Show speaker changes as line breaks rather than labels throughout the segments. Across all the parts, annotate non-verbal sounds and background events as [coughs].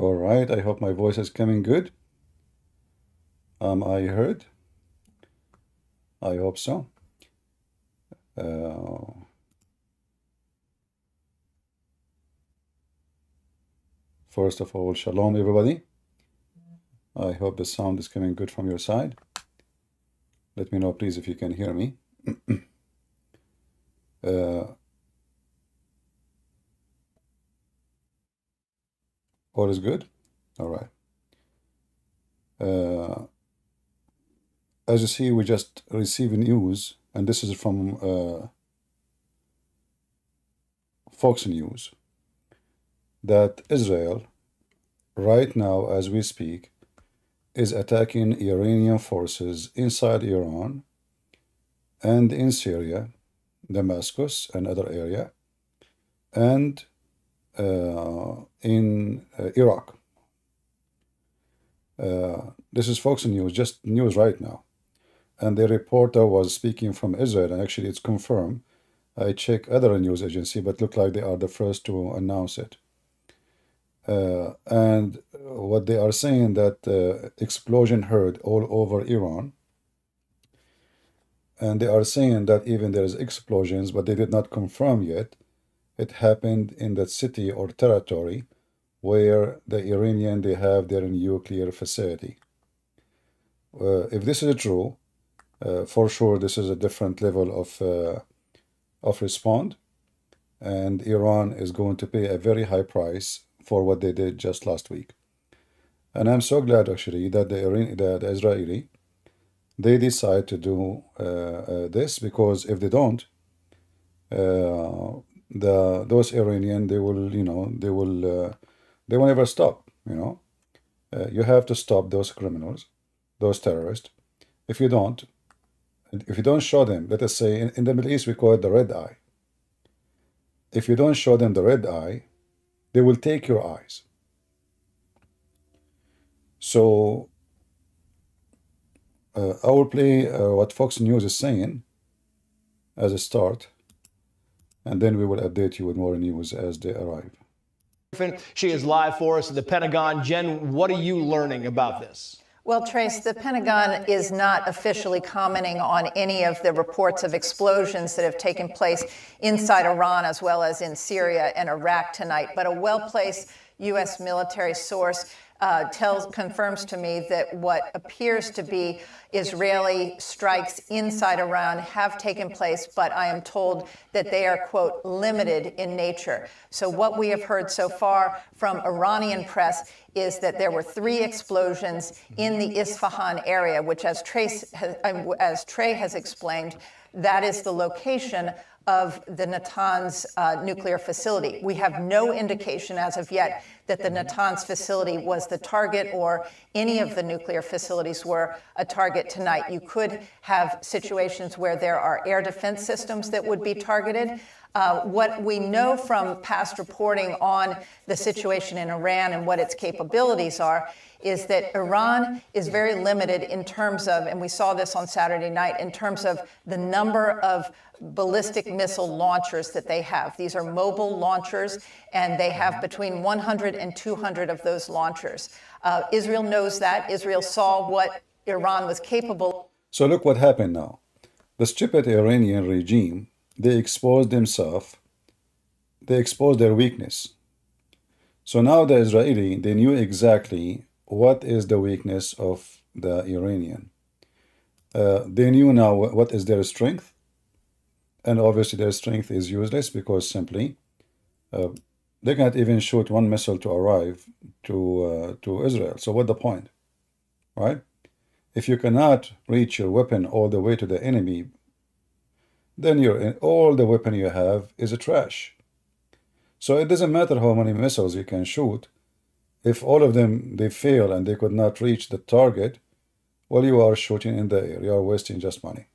All right, I hope my voice is coming good. Am I heard? I hope so. Uh, first of all, shalom, everybody. I hope the sound is coming good from your side. Let me know, please, if you can hear me. [clears throat] uh, all is good? All right. Uh, as you see, we just received news, and this is from uh, Fox News, that Israel, right now as we speak, is attacking Iranian forces inside Iran and in Syria, Damascus and other area, and in uh, Iraq. Uh, this is Fox News, just news right now and the reporter was speaking from Israel, and actually it's confirmed. I check other news agency, but look like they are the first to announce it. Uh, and what they are saying that uh, explosion heard all over Iran, and they are saying that even there is explosions, but they did not confirm yet. It happened in that city or territory where the Iranian they have their nuclear facility. Uh, if this is true, uh, for sure this is a different level of uh, of respond and Iran is going to pay a very high price for what they did just last week and I'm so glad actually that the, Iran, the, the Israeli they decide to do uh, uh this because if they don't uh, the those Iranian they will you know they will uh, they will never stop you know you have to stop those criminals those terrorists if you don't if you don't show them, let us say in, in the Middle East we call it the red eye. If you don't show them the red eye, they will take your eyes. So uh, I will play uh, what Fox News is saying as a start, and then we will update you with more news as they arrive.
She is live for us at the Pentagon. Jen, what are you learning about this?
Well, Trace, the Pentagon is not officially commenting on any of the reports of explosions that have taken place inside Iran as well as in Syria and Iraq tonight, but a well placed U.S. military source uh, tells confirms to me that what appears to be Israeli strikes inside Iran have taken place, but I am told that they are quote limited in nature. So what we have heard so far from Iranian press is that there were three explosions in the Isfahan area, which, as, as Trey has explained, that is the location of the Natanz uh, nuclear facility. We have no indication as of yet that the Natanz facility was the target or any of the nuclear facilities were a target tonight. You could have situations where there are air defense systems that would be targeted. Uh, what we know from past reporting on the situation in Iran and what its capabilities are is that Iran is very limited in terms of, and we saw this on Saturday night, in terms of the number of ballistic missile launchers that they have. These are mobile launchers, and they have between 100 and 200 of those launchers. Uh, Israel knows that. Israel saw what Iran was capable.
So look what happened now. The stupid Iranian regime, they exposed themselves, they exposed their weakness. So now the Israeli, they knew exactly what is the weakness of the Iranian. Uh, they knew now what is their strength, and obviously their strength is useless because simply uh, they cannot even shoot one missile to arrive to uh, to Israel. So what the point, right? If you cannot reach your weapon all the way to the enemy, then your all the weapon you have is a trash. So it doesn't matter how many missiles you can shoot if all of them they fail and they could not reach the target, well, you are shooting in the air. You are wasting just money.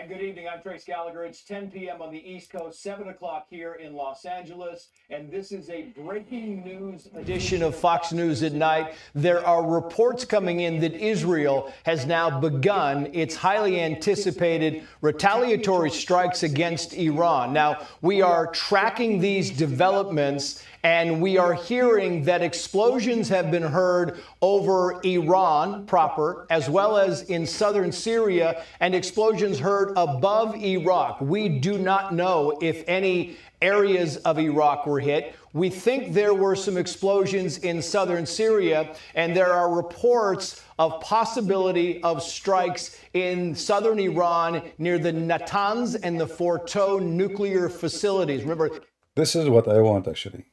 And good evening. I'm Trace Gallagher. It's 10 p.m. on the East Coast, 7 o'clock here in Los Angeles. And this is a breaking news edition of Fox News at Night. There are reports coming in that Israel has now begun its highly anticipated retaliatory strikes against Iran. Now, we are tracking these developments and we are hearing that explosions have been heard over Iran proper, as well as in southern Syria, and explosions heard above Iraq. We do not know if any areas of Iraq were hit. We think there were some explosions in southern Syria, and there are reports of possibility of strikes in southern Iran near the Natanz and the Fordow nuclear facilities. Remember,
this is what I want actually.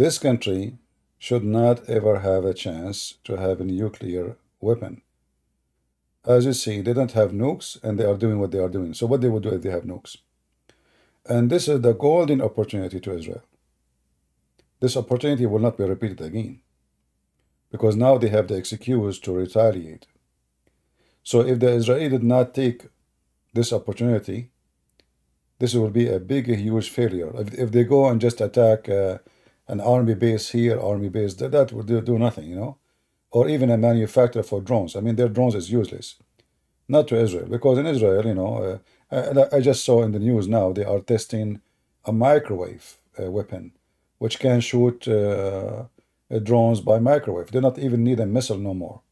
This country should not ever have a chance to have a nuclear weapon. As you see, they don't have nukes and they are doing what they are doing. So what they would do if they have nukes? And this is the golden opportunity to Israel. This opportunity will not be repeated again because now they have the excuse to retaliate. So if the Israeli did not take this opportunity, this will be a big, huge failure. If, if they go and just attack uh, an army base here, army base there, that would do, do nothing, you know, or even a manufacturer for drones. I mean, their drones is useless, not to Israel, because in Israel, you know, uh, I, I, just saw in the news now they are testing a microwave uh, weapon, which can shoot uh, uh, drones by microwave. They not even need a missile no more.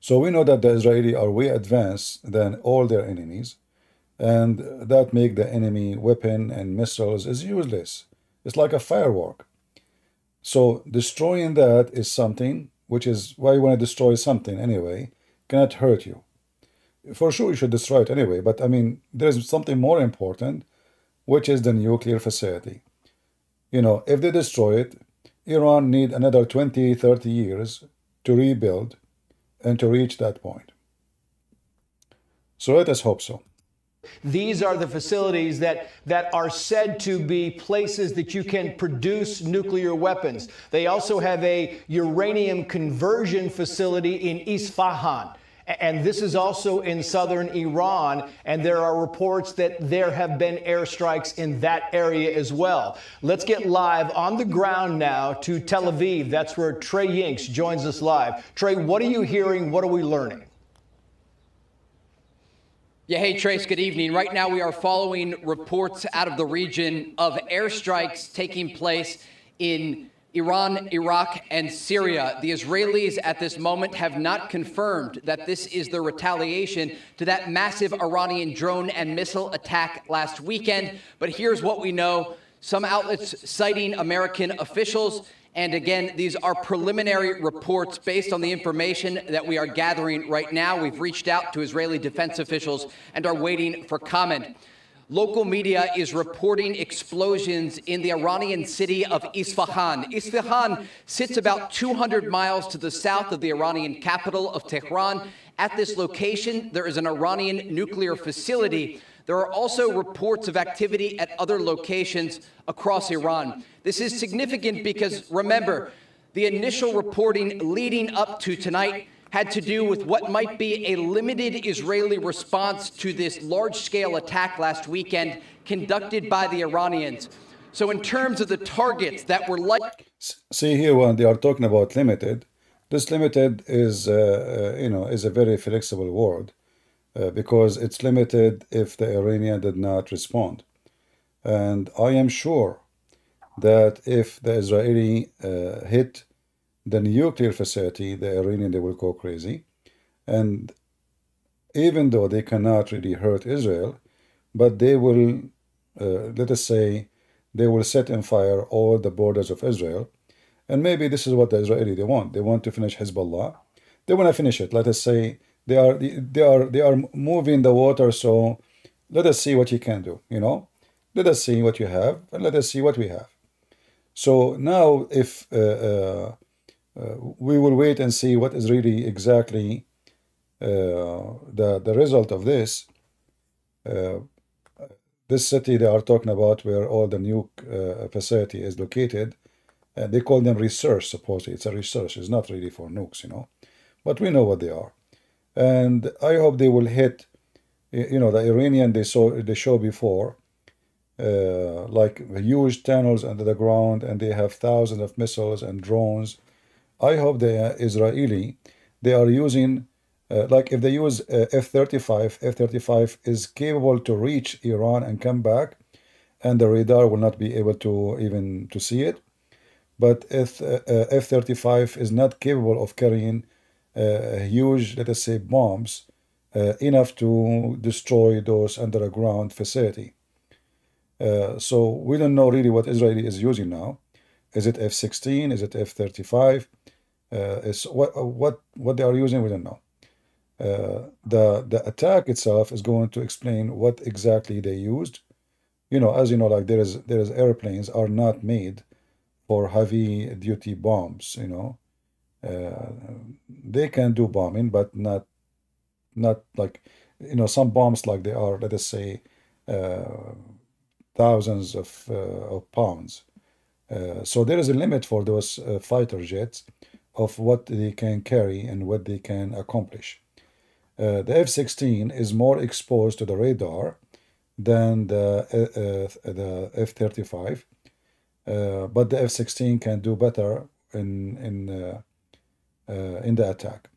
So we know that the Israeli are way advanced than all their enemies, and that make the enemy weapon and missiles is useless. It's like a firework. So destroying that is something, which is why you want to destroy something anyway, cannot hurt you. For sure, you should destroy it anyway, but I mean, there's something more important, which is the nuclear facility. You know, if they destroy it, Iran need another 20, 30 years to rebuild and to reach that point. So let us hope so.
These are the facilities that, that are said to be places that you can produce nuclear weapons. They also have a uranium conversion facility in Isfahan. And this is also in southern Iran, and there are reports that there have been airstrikes in that area as well. Let's get live on the ground now to Tel Aviv. That's where Trey Yingst joins us live. Trey, what are you hearing? What are we learning?
Yeah, hey, Trace, good evening. Right now, we are following reports out of the region of airstrikes taking place in Iran, Iraq, and Syria. The Israelis at this moment have not confirmed that this is the retaliation to that massive Iranian drone and missile attack last weekend. But here's what we know some outlets citing American officials and again, these are preliminary reports based on the information that we are gathering right now. We've reached out to Israeli defense officials and are waiting for comment. Local media is reporting explosions in the Iranian city of Isfahan. Isfahan sits about 200 miles to the south of the Iranian capital of Tehran. At this location, there is an Iranian nuclear facility there are also reports of activity at other locations across Iran. This is significant because, remember, the initial reporting leading up to tonight had to do with what might be a limited Israeli response to this large scale attack last weekend conducted by the Iranians. So, in terms of the targets that were like.
See here, when they are talking about limited, this limited is, uh, uh, you know, is a very flexible word uh, because it's limited if the Iranian did not respond. And I am sure that if the Israeli uh, hit the nuclear facility, the Iranian, they will go crazy. And even though they cannot really hurt Israel, but they will, uh, let us say, they will set in fire all the borders of Israel. And maybe this is what the Israeli they want. They want to finish Hezbollah. They want to finish it. Let us say they are they are they are moving the water so let us see what you can do you know? Let us see what you have and let us see what we have. So now if uh, uh, uh, we will wait and see what is really exactly uh, the the result of this. Uh, this city they are talking about where all the nuke uh, facility is located and they call them research supposedly. It's a research it's not really for nukes you know? But we know what they are and I hope they will hit. You know, the Iranian they saw they show before, uh, like huge tunnels under the ground, and they have thousands of missiles and drones. I hope the Israeli they are using, uh, like if they use uh, F-35, F-35 is capable to reach Iran and come back, and the radar will not be able to even to see it. But if uh, uh, F-35 is not capable of carrying huge, let us say, bombs enough to destroy those underground facility. Uh, so we don't know really what Israel is using now. Is it F-16? Is it F-35? Uh, is what what what they are using? We don't know. Uh, the the attack itself is going to explain what exactly they used. You know, as you know, like there is there is airplanes are not made for heavy duty bombs. You know, uh, they can do bombing, but not not like you know some bombs like they are. Let us say. Uh, thousands of, uh, of pounds. Uh, so there is a limit for those uh, fighter jets of what they can carry and what they can accomplish. Uh, the F-16 is more exposed to the radar than the, uh, uh, the F-35, but the F-16 can do better in, in, in the attack.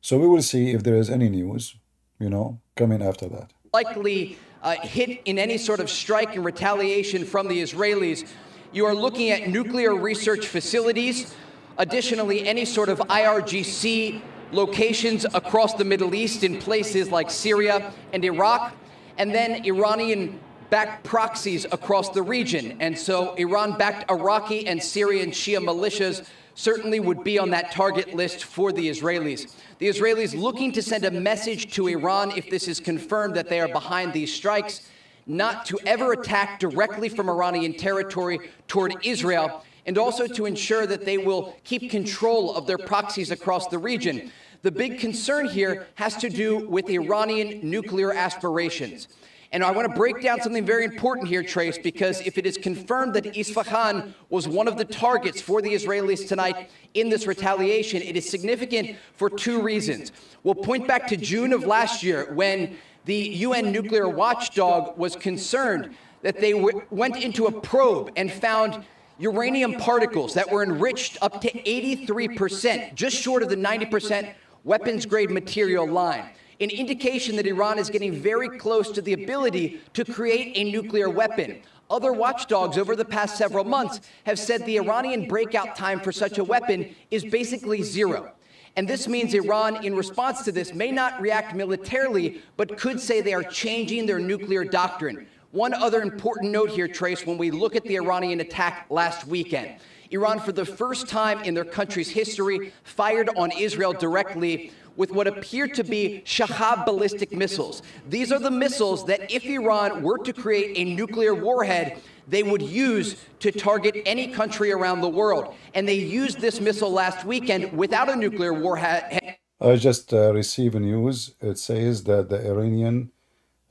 So we will see if there is any news, you know, coming after that.
Likely uh, hit in any sort of strike and retaliation from the Israelis. You are looking at nuclear research facilities, additionally, any sort of IRGC locations across the Middle East in places like Syria and Iraq, and then Iranian backed proxies across the region. And so Iran backed Iraqi and Syrian Shia militias certainly would be on that target list for the Israelis. The Israelis looking to send a message to Iran if this is confirmed that they are behind these strikes, not to ever attack directly from Iranian territory toward Israel, and also to ensure that they will keep control of their proxies across the region. The big concern here has to do with Iranian nuclear aspirations. And I want to break down something very important here, Trace, because if it is confirmed that Isfahan was one of the targets for the Israelis tonight in this retaliation, it is significant for two reasons. We'll point back to June of last year when the UN nuclear watchdog was concerned that they went into a probe and found uranium particles that were enriched up to 83%, just short of the 90% weapons grade material line an indication that Iran is getting very close to the ability to create a nuclear weapon. Other watchdogs over the past several months have said the Iranian breakout time for such a weapon is basically zero. And this means Iran, in response to this, may not react militarily, but could say they are changing their nuclear doctrine. One other important note here, Trace, when we look at the Iranian attack last weekend. Iran, for the first time in their country's history, fired on Israel directly with what appeared to be Shahab ballistic missiles. These are the missiles that if Iran were to create a nuclear warhead, they would use to target any country around the world. And they used this missile last weekend without a nuclear warhead.
I just uh, received news. It says that the Iranian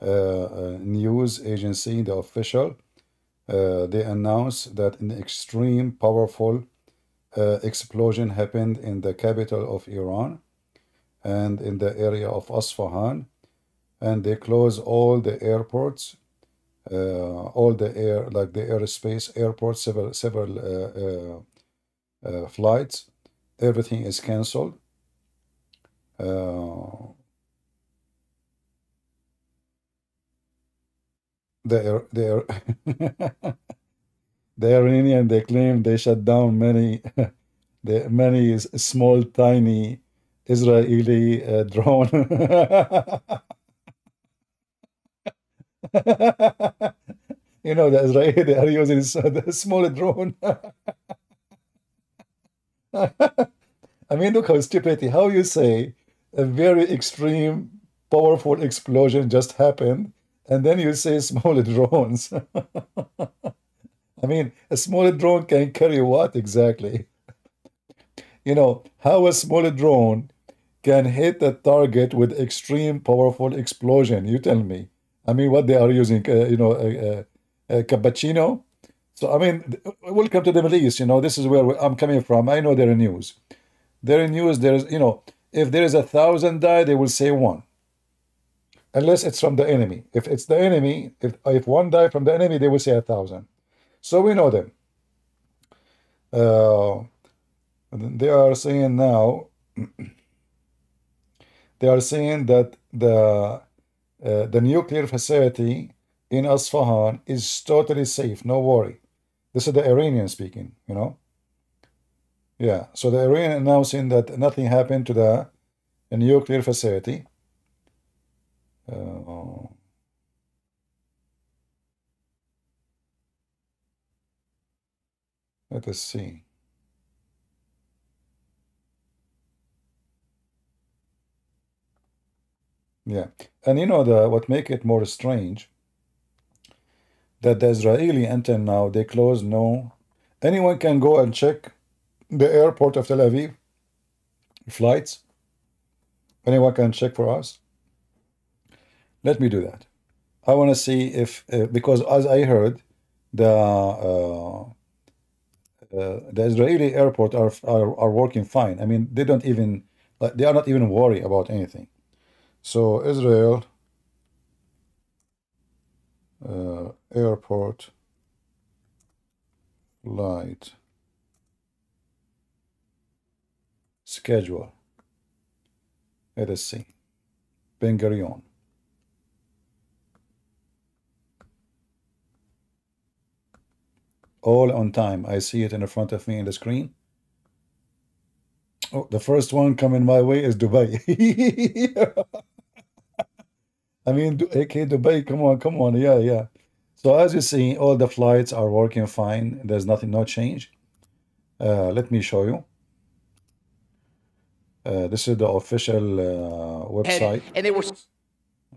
uh, uh, news agency, the official, uh, they announced that an extreme powerful uh, explosion happened in the capital of Iran and in the area of Asfahan, and they close all the airports, uh, all the air like the airspace airports, several several uh, uh, uh flights. Everything is cancelled. Uh, the the [laughs] the Iranian they claim they shut down many [laughs] the many small tiny Israeli uh, [laughs] drone. you know, the Israeli they are using the small drone. I mean, look how stupid. How you say a very extreme, powerful explosion just happened, and then you say small [laughs] drones. I mean, a small drone can carry what exactly? You know, how a small drone can hit a target with extreme powerful explosion. You tell me. I mean, what they are using, uh, you know, a, a, a cappuccino. So, I mean, welcome to the Middle East. You know, this is where I'm coming from. I know there are news. There are news. There's, you know, If there is a thousand die, they will say one. Unless it's from the enemy. If it's the enemy, if, if one die from the enemy, they will say a thousand. So we know them. Uh, they are saying now, [clears throat] they are saying that the uh, the nuclear facility in Asfahan is totally safe. No worry. This is the Iranian speaking, you know. Yeah, so the Iranian announcing that nothing happened to the, the nuclear facility. Uh, let us see. Yeah, and you know the what make it more strange that the Israeli until now they close no anyone can go and check the airport of Tel Aviv flights. Anyone can check for us. Let me do that. I want to see if uh, because as I heard the uh, uh, the Israeli airport are, are are working fine. I mean they don't even like they are not even worried about anything. So Israel uh, airport light schedule. Let us see. Ben Gurion. All on time. I see it in the front of me in the screen. Oh, the first one coming my way is Dubai. [laughs] I mean, AK Dubai, come on, come on, yeah, yeah. So as you see, all the flights are working fine. There's nothing, no change. Uh, let me show you. Uh, this is the official uh, website.
And, and they were.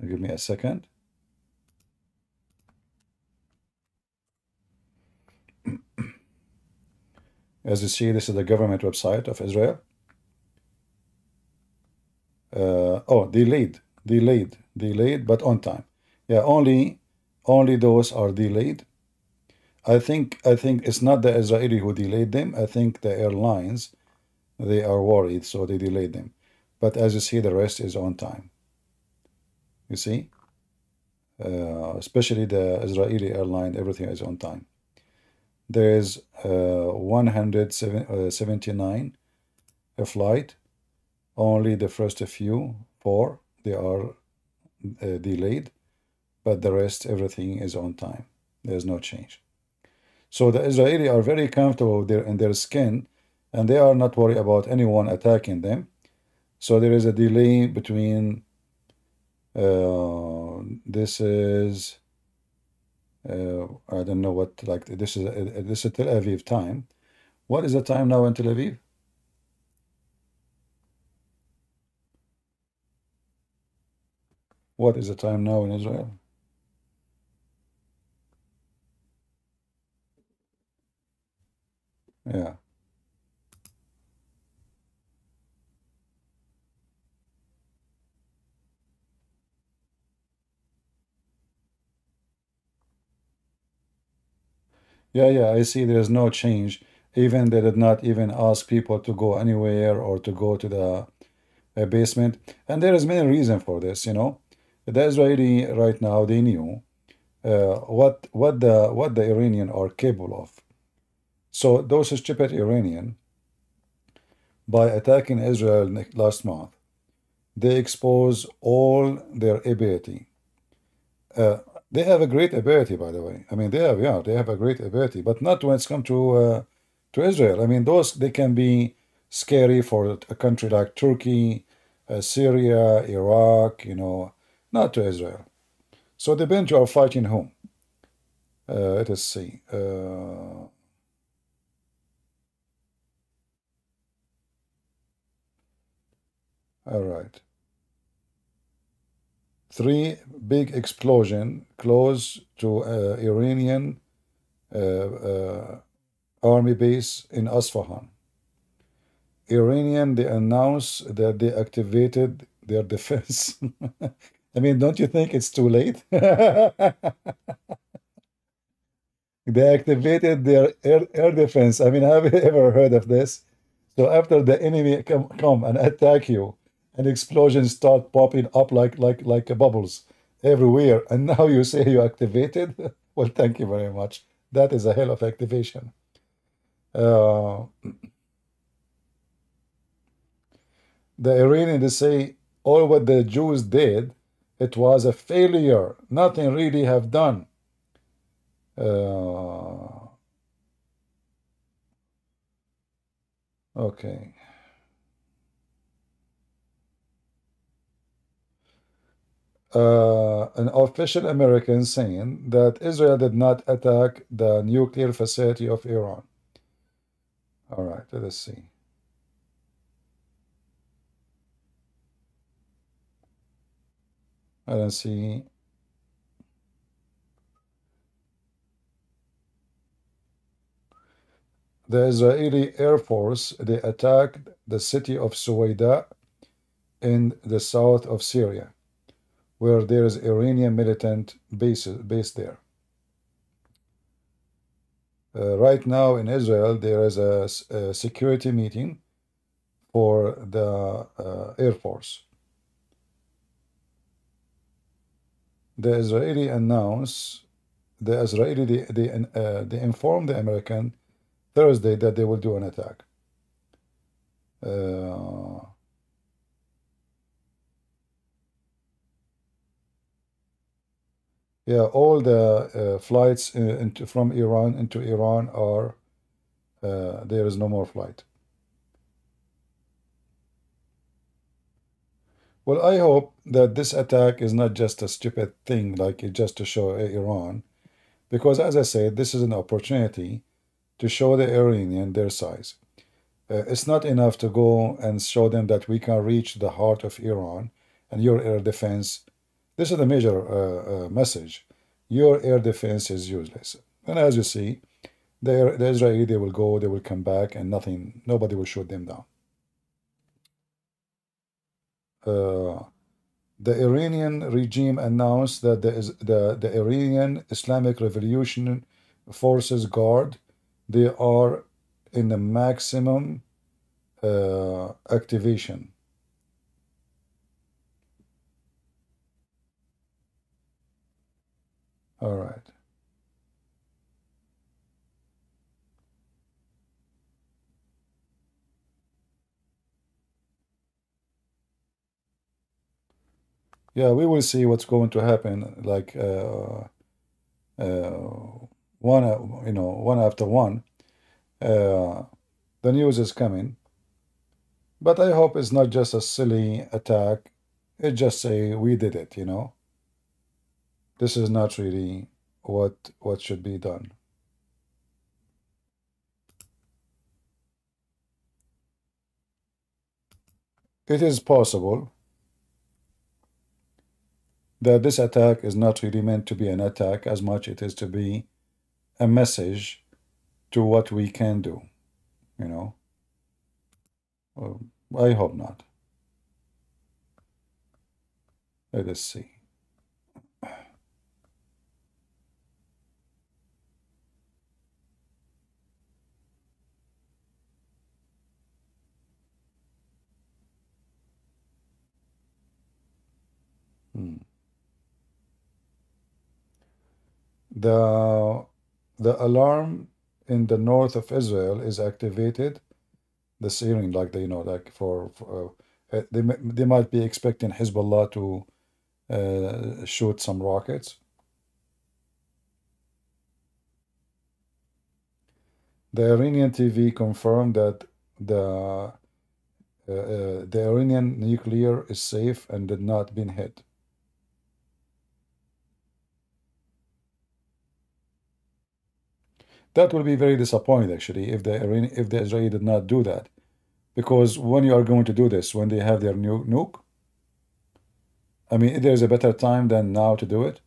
Give me a second. As you see, this is the government website of Israel. Uh, oh, delayed, delayed, delayed, but on time. Yeah, only, only those are delayed. I think, I think it's not the Israeli who delayed them. I think the airlines, they are worried, so they delayed them. But as you see, the rest is on time. You see, uh, especially the Israeli airline, everything is on time. There is uh, 179 a flight only the first few, four, they are uh, delayed, but the rest, everything is on time. There's no change. So the Israeli are very comfortable there in their skin, and they are not worried about anyone attacking them. So there is a delay between, uh, this is, uh, I don't know what, like, this is, uh, this is Tel Aviv time. What is the time now in Tel Aviv? What is the time now in Israel? Yeah. Yeah, yeah, I see there's no change. Even they did not even ask people to go anywhere or to go to the uh, basement. And there is many reason for this, you know the Israeli right now they knew uh, what what the what the Iranian are capable of. So those stupid Iranian, by attacking Israel last month, they expose all their ability. Uh, they have a great ability, by the way. I mean, they have yeah, they have a great ability, but not when it's come to uh, to Israel. I mean, those they can be scary for a country like Turkey, uh, Syria, Iraq, you know, not to Israel. So the Benj are fighting whom? Uh, let us see. Uh, all right. Three big explosion close to uh, Iranian uh, uh, army base in Asfahan. Iranian, they announced that they activated their defense [laughs] I mean, don't you think it's too late? [laughs] they activated their air, air defense. I mean, have you ever heard of this? So after the enemy come, come and attack you, and explosions start popping up like like like bubbles everywhere. And [laughs] now you say you activated? [laughs] well, thank you very much. That is a hell of activation. Uh, the Iranians say all what the Jews did, it was a failure. Nothing really have done. Uh, okay. Uh, an official American saying that Israel did not attack the nuclear facility of Iran. All right, let us see. I don't see. The Israeli Air Force, they attacked the city of Suwaida in the south of Syria, where there is Iranian militant base based there. Uh, right now in Israel, there is a, a security meeting for the uh, Air Force. the Israeli announced, the Israeli, they, they, uh, they informed the American Thursday that they will do an attack. Uh, yeah, all the uh, flights uh, into, from Iran into Iran are, uh, there is no more flight. Well, I hope that this attack is not just a stupid thing, like just to show Iran, because as I said, this is an opportunity to show the Iranian their size. Uh, it's not enough to go and show them that we can reach the heart of Iran and your air defense. This is the major uh, uh, message. Your air defense is useless. And as you see, the, the Israeli, they will go, they will come back, and nothing, nobody will shoot them down. Uh, the Iranian regime announced that the, the, the Iranian Islamic Revolution Forces Guard, they are in the maximum uh, activation. All right. yeah, we will see what's going to happen. Like uh, uh, one, you know, one after one. Uh, the news is coming, but I hope it's not just a silly attack. It just say we did it. You know. This is not really what what should be done. It is possible that this attack is not really meant to be an attack as much it is to be a message to what we can do you know? Well, i hope not. Let us see the the alarm in the north of Israel is activated. The siren, like they you know, like for, for uh, they they might be expecting Hezbollah to uh, shoot some rockets. The Iranian TV confirmed that the uh, uh, the Iranian nuclear is safe and did not been hit. That will be very disappointing, actually, if the if the Israeli did not do that, because when you are going to do this, when they have their new nuke, I mean, there is a better time than now to do it.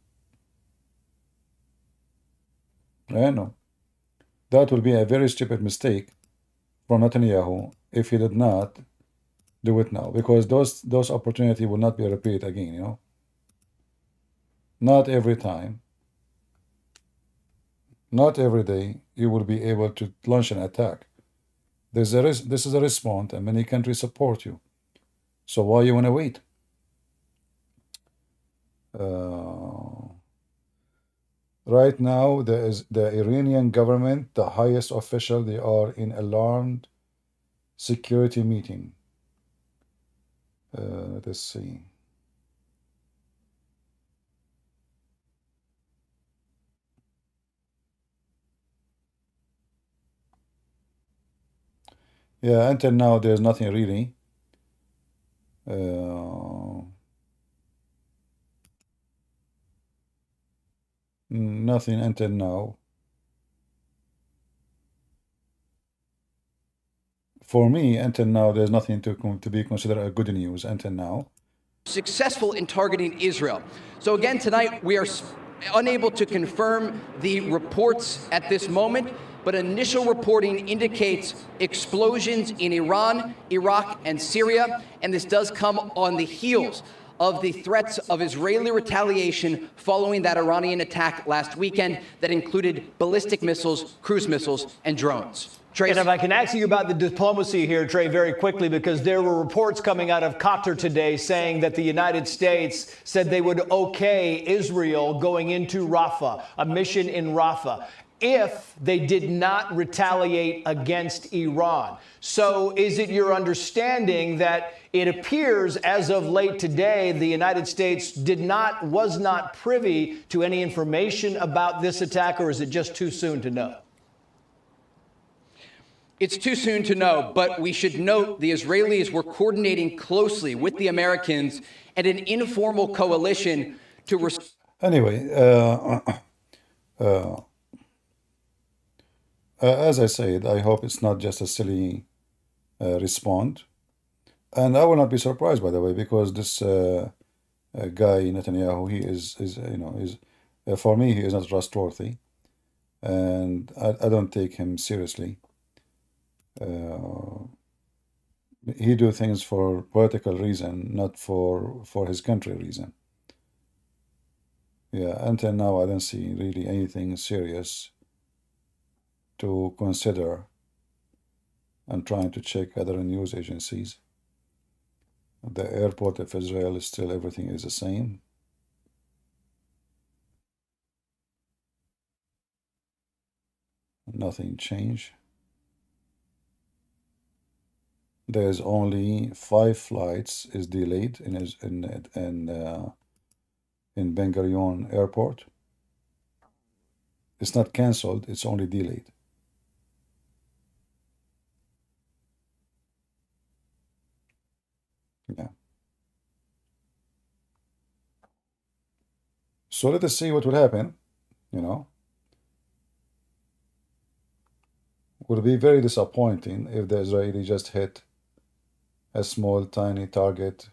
I know. That will be a very stupid mistake from Netanyahu if he did not do it now, because those those opportunity will not be repeated again. You know, not every time not every day you will be able to launch an attack. There's a this is a response, and many countries support you. So why you want to wait? Uh, right now, there is the Iranian government, the highest official, they are in alarmed security meeting. Uh, let's see. Yeah, until now, there's nothing really. Uh, nothing until now. For me, until now, there's nothing to, to be considered a good news until now.
Successful in targeting Israel. So, again, tonight we are unable to confirm the reports at this moment but initial reporting indicates explosions in Iran, Iraq, and Syria, and this does come on the heels of the threats of Israeli retaliation following that Iranian attack last weekend that included ballistic missiles, cruise missiles, and drones.
Trace. And if I can ask you about the diplomacy here, Trey, very quickly, because there were reports coming out of Qatar today saying that the United States said they would okay Israel going into Rafah, a mission in Rafah if they did not retaliate against Iran. So, is it your understanding that it appears as of late today the United States did not was not privy to any information about this attack or is it just too soon to know?
It's too soon to know, but we should note the Israelis were coordinating closely with the Americans and an informal coalition to. Res-
anyway, uh, uh, uh, as I said, I hope it's not just a silly uh, response. And I will not be surprised, by the way, because this uh, uh guy Netanyahu, he is, is you know, is uh, for me he is not trustworthy, and I, I don't take him seriously. Uh, he do things for political reason, not for for his country reason. Yeah, until now I don't see really anything serious to consider and trying to check other news agencies. The airport of Israel is still everything is the same. Nothing changed. There's only five flights is delayed in in in uh, in Ben Gurion Airport. It's not cancelled. It's only delayed. Yeah. So let us see what will happen, you know. Would be very disappointing if the Israeli just hit a small, tiny target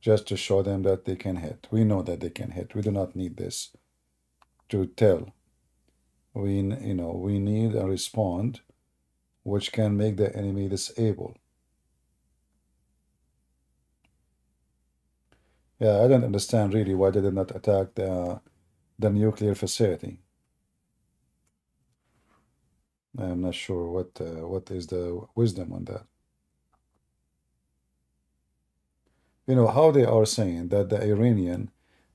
just to show them that they can hit. We know that they can hit. We do not need this to tell. We, you know, we need a respond which can make the enemy disable. Yeah, I don't understand really why they did not attack the the nuclear facility. I'm not sure what uh, what is the wisdom on that. You know how they are saying that the Iranian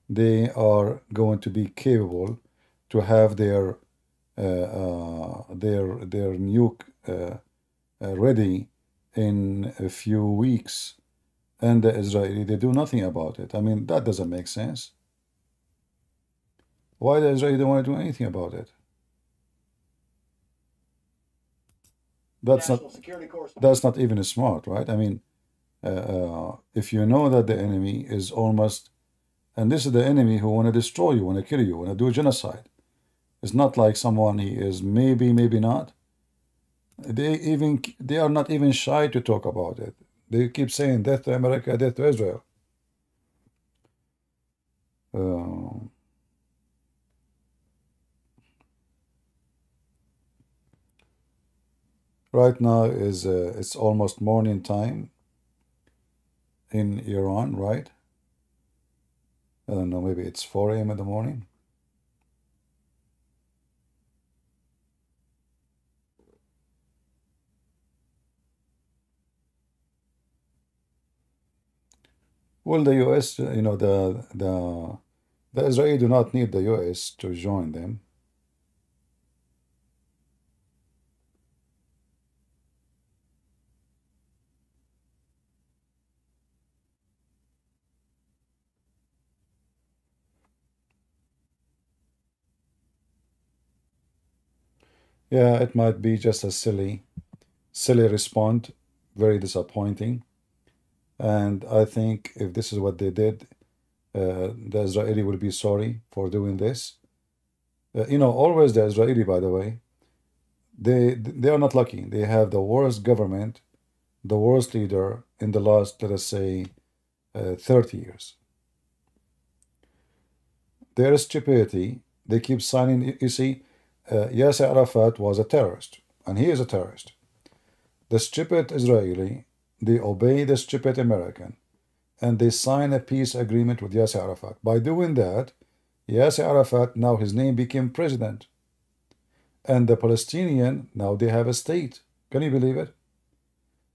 they are going to be capable to have their uh, uh, their their nuke uh, uh, ready in a few weeks and the Israeli, they do nothing about it. I mean, that doesn't make sense. Why the Israeli don't want to do anything about it? That's not that's not even smart, right? I mean, uh, uh, if you know that the enemy is almost, and this is the enemy who want to destroy you, want to kill you, want to do a genocide. It's not like someone he is maybe, maybe not. They even they are not even shy to talk about it. They keep saying death to America, death to Israel. Uh, right now is uh, it's almost morning time in Iran, right? I don't know, maybe it's 4 a.m. in the morning. Well, the U.S., you know, the the the Israeli do not need the U.S. to join them. Yeah, it might be just a silly, silly response, very disappointing. And I think if this is what they did, uh, the Israeli will be sorry for doing this. Uh, you know, always the Israeli, by the way, they they are not lucky. They have the worst government, the worst leader in the last, let us say, uh, 30 years. Their stupidity, they keep signing, you see, uh, Yasser Arafat was a terrorist, and he is a terrorist. The stupid Israeli, they obey the stupid American, and they sign a peace agreement with Yasser Arafat. By doing that, Yasser Arafat, now his name became president. And the Palestinian, now they have a state. Can you believe it?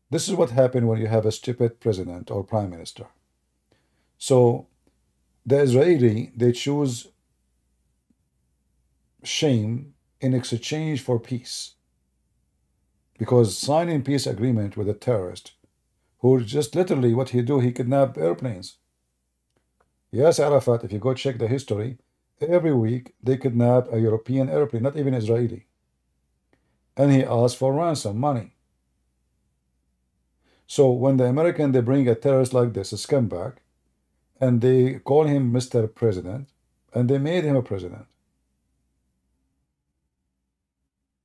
This is what happened when you have a stupid president or prime minister. So the Israeli, they choose shame in exchange for peace. Because signing peace agreement with a terrorist who just literally what he do, he kidnap airplanes. Yes, Arafat, if you go check the history, every week they kidnap a European airplane, not even Israeli. And he asked for ransom money. So when the American, they bring a terrorist like this, a scumbag, and they call him Mr. President, and they made him a president.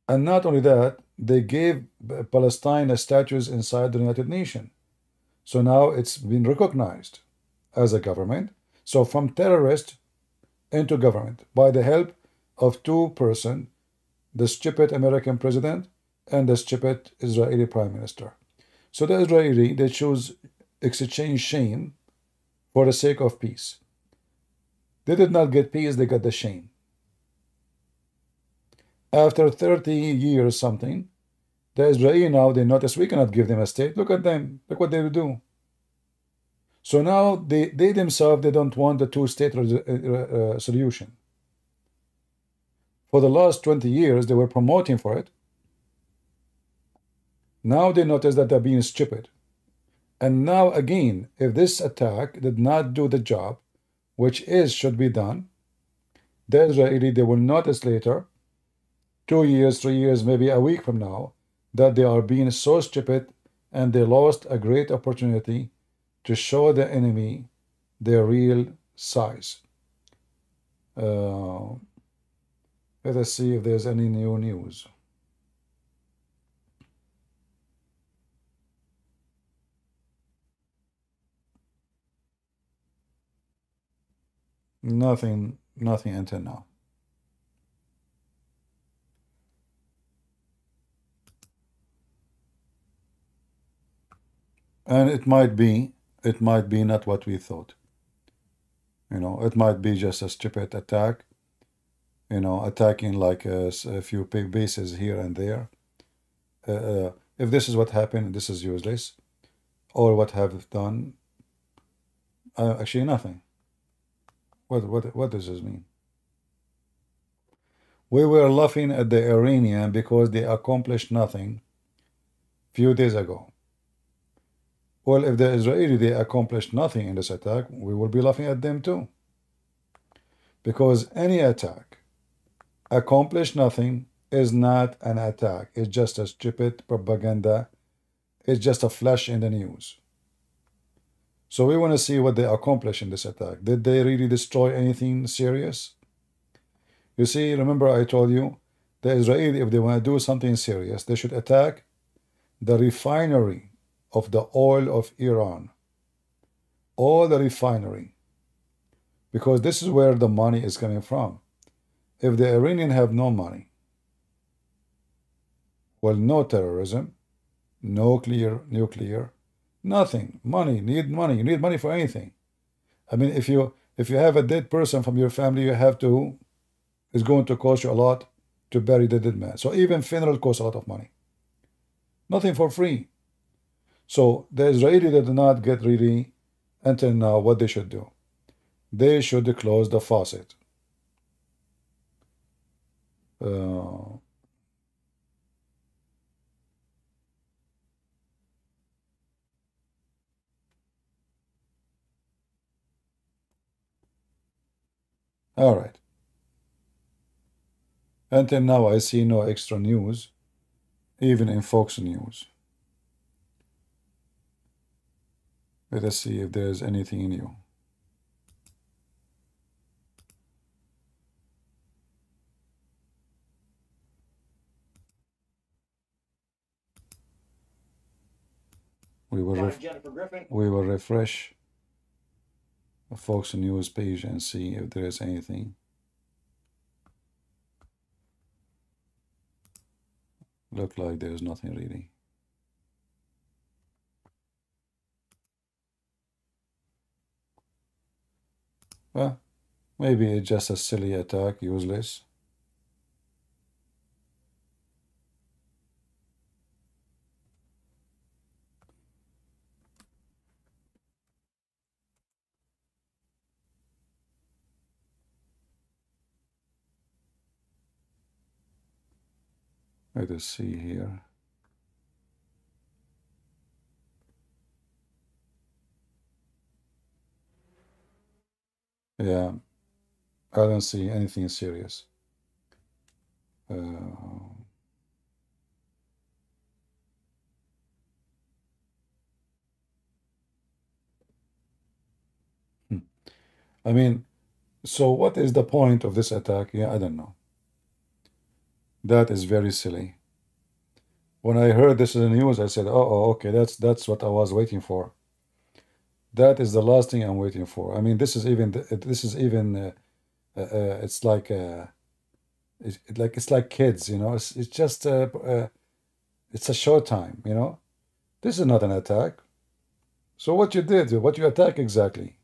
And not only that, they gave Palestine a status inside the United Nations. So now it's been recognized as a government. So from terrorist into government by the help of two person, the stupid American president and the stupid Israeli prime minister. So the Israeli, they choose exchange shame for the sake of peace. They did not get peace, they got the shame after 30 years something, the Israeli now, they notice we cannot give them a state. Look at them. Look what they do. So now they, they themselves, they don't want the two-state uh, uh, solution. For the last 20 years, they were promoting for it. Now they notice that they're being stupid. And now again, if this attack did not do the job, which is should be done, the Israeli, they will notice later two years, three years, maybe a week from now, that they are being so stupid and they lost a great opportunity to show the enemy their real size. Uh, let us see if there's any new news. Nothing, nothing until now. And it might be it might be not what we thought. You know it might be just a stupid attack you know attacking like a, a few bases here and there. Uh, uh, if this is what happened this is useless. Or what have done uh, actually nothing. What what what does this mean? We were laughing at the Iranian because they accomplished nothing few days ago well, if the Israeli, they accomplished nothing in this attack, we will be laughing at them too. Because any attack accomplished nothing is not an attack. It's just a stupid propaganda. It's just a flash in the news. So we want to see what they accomplished in this attack. Did they really destroy anything serious? You see, remember I told you, the Israeli, if they want to do something serious, they should attack the refinery of the oil of Iran, all the refinery, because this is where the money is coming from. If the Iranian have no money, well, no terrorism, no clear nuclear, nothing. Money, need money. You need money for anything. I mean, if you if you have a dead person from your family, you have to. It's going to cost you a lot to bury the dead man. So even funeral costs a lot of money. Nothing for free. So the Israeli did not get really until now, what they should do? They should close the faucet. Uh, all right. Until now, I see no extra news, even in Fox News. Let us see if there's anything new. We will, we will refresh the Fox News page and see if there is anything. Look like there's nothing really. Well, maybe it's just a silly attack, useless. Let us see here. Yeah, I don't see anything serious. Uh, hmm. I mean, so what is the point of this attack? Yeah, I don't know. That is very silly. When I heard this in the news, I said, "Oh, oh okay, that's that's what I was waiting for." That is the last thing I'm waiting for. I mean, this is even this is even uh, uh, uh, it's like uh, it's like it's like kids, you know. It's it's just uh, uh, it's a showtime, you know. This is not an attack. So what you did, what you attack exactly?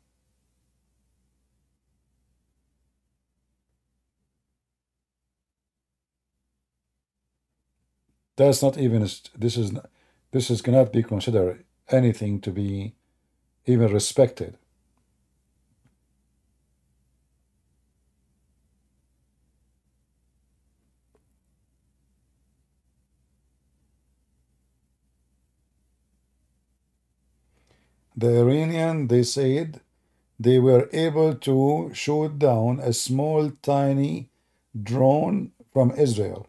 That's not even this is this is cannot be considered anything to be even respected. The Iranian, they said, they were able to shoot down a small, tiny drone from Israel.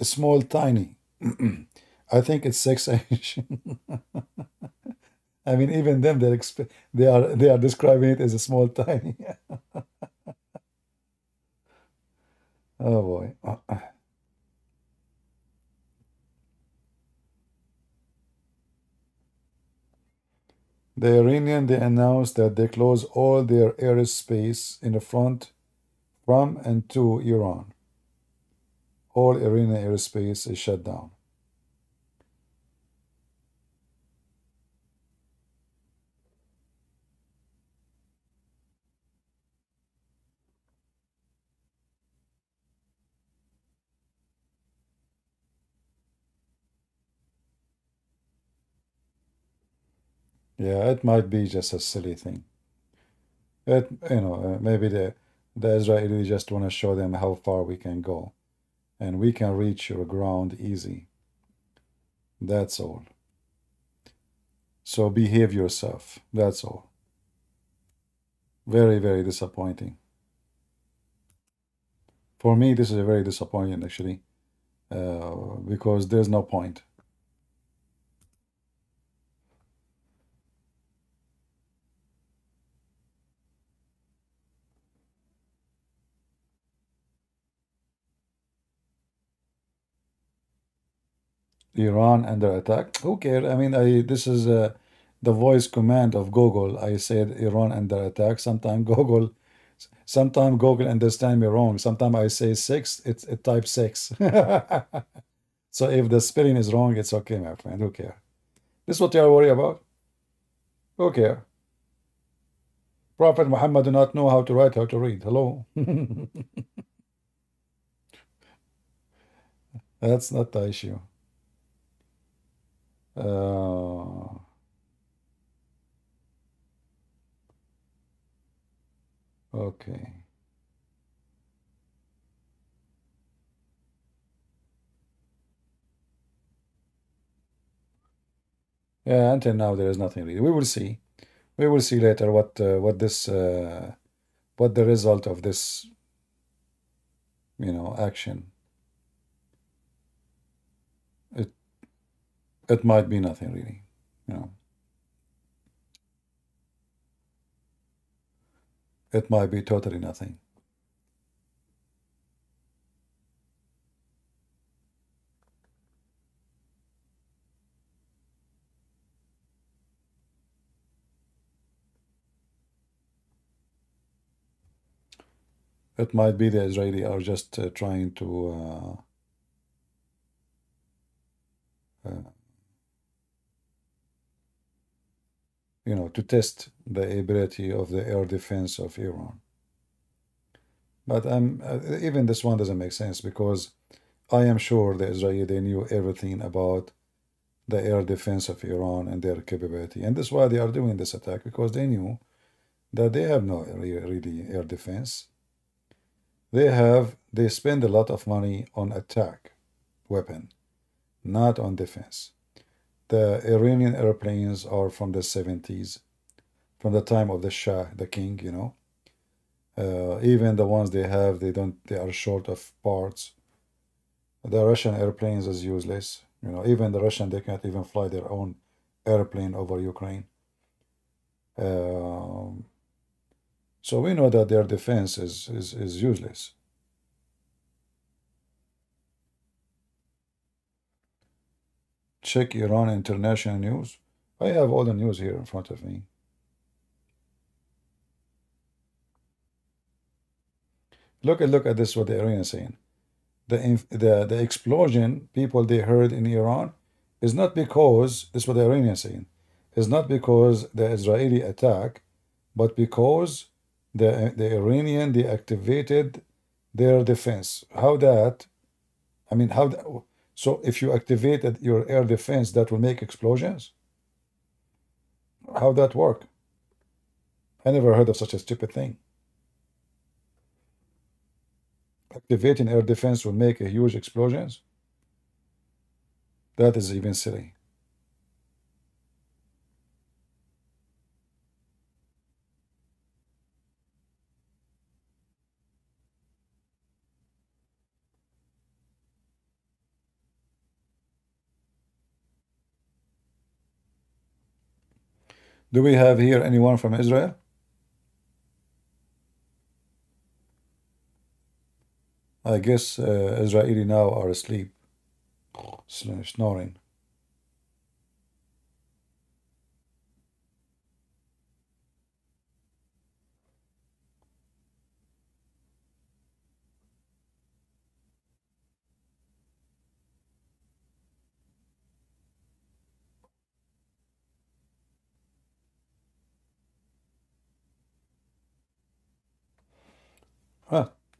A small, tiny. [clears throat] I think it's six inch. [laughs] I mean, even them, they're they are they are describing it as a small, tiny. [laughs] oh boy. The Iranian they announced that they close all their airspace in the front from and to Iran. All Iranian airspace is shut down. Yeah, it might be just a silly thing. It, you know, uh, maybe the the Israelis just want to show them how far we can go, and we can reach your ground easy. That's all. So behave yourself. That's all. Very, very disappointing. For me, this is a very disappointing actually, uh, because there's no point. Iran under attack. Who cares? I mean, I this is uh, the voice command of Google. I said Iran under attack. Sometimes [laughs] Google, sometimes Google understand me wrong. Sometimes I say six, it, it types six. [laughs] so if the spelling is wrong, it's okay, my friend. Who care? This is what you are worried about? Who care? Prophet Muhammad do not know how to write, how to read. Hello? [laughs] That's not the issue uh, okay. Yeah, until now there is nothing really. We will see. We will see later what uh, what this uh, what the result of this you know action it might be nothing really, you know. It might be totally nothing. It might be the Israeli are just uh, trying to uh, uh, you know, to test the ability of the air defense of Iran. But um, even this one doesn't make sense because I am sure the Israeli they knew everything about the air defense of Iran and their capability, and that's why they are doing this attack because they knew that they have no really air defense. They have they spend a lot of money on attack weapon, not on defense. The Iranian airplanes are from the 70s, from the time of the Shah, the king, you know. Uh, even the ones they have, they don't, they are short of parts. The Russian airplanes is useless. You know, even the Russian, they can't even fly their own airplane over Ukraine. Um, so we know that their defense is, is, is useless. Check Iran international news. I have all the news here in front of me. Look at look at this what the Iranians saying. The, the the explosion people they heard in Iran is not because this is what the Iranians saying is not because the Israeli attack, but because the the Iranian they activated their defense. How that? I mean, how so if you activated your air defense, that will make explosions? How that work? I never heard of such a stupid thing. Activating air defense will make a huge explosions? That is even silly. Do we have here anyone from Israel? I guess uh, Israeli now are asleep, snoring.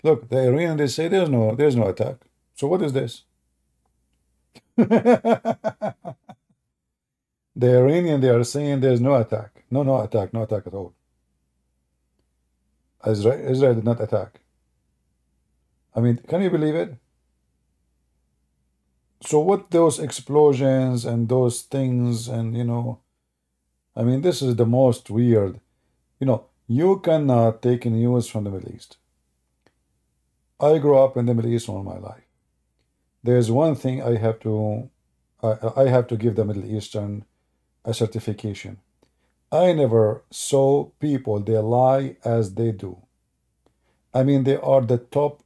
Look, the Iranian they say there's no there's no attack. So what is this? [laughs] the Iranian they are saying there's no attack. No, no attack, no attack at all. Israel, Israel did not attack. I mean, can you believe it? So what those explosions and those things and you know, I mean, this is the most weird. You know, you cannot take news from the Middle East. I grew up in the Middle East all my life. There's one thing I have to, I, I have to give the Middle Eastern a certification. I never saw people they lie as they do. I mean, they are the top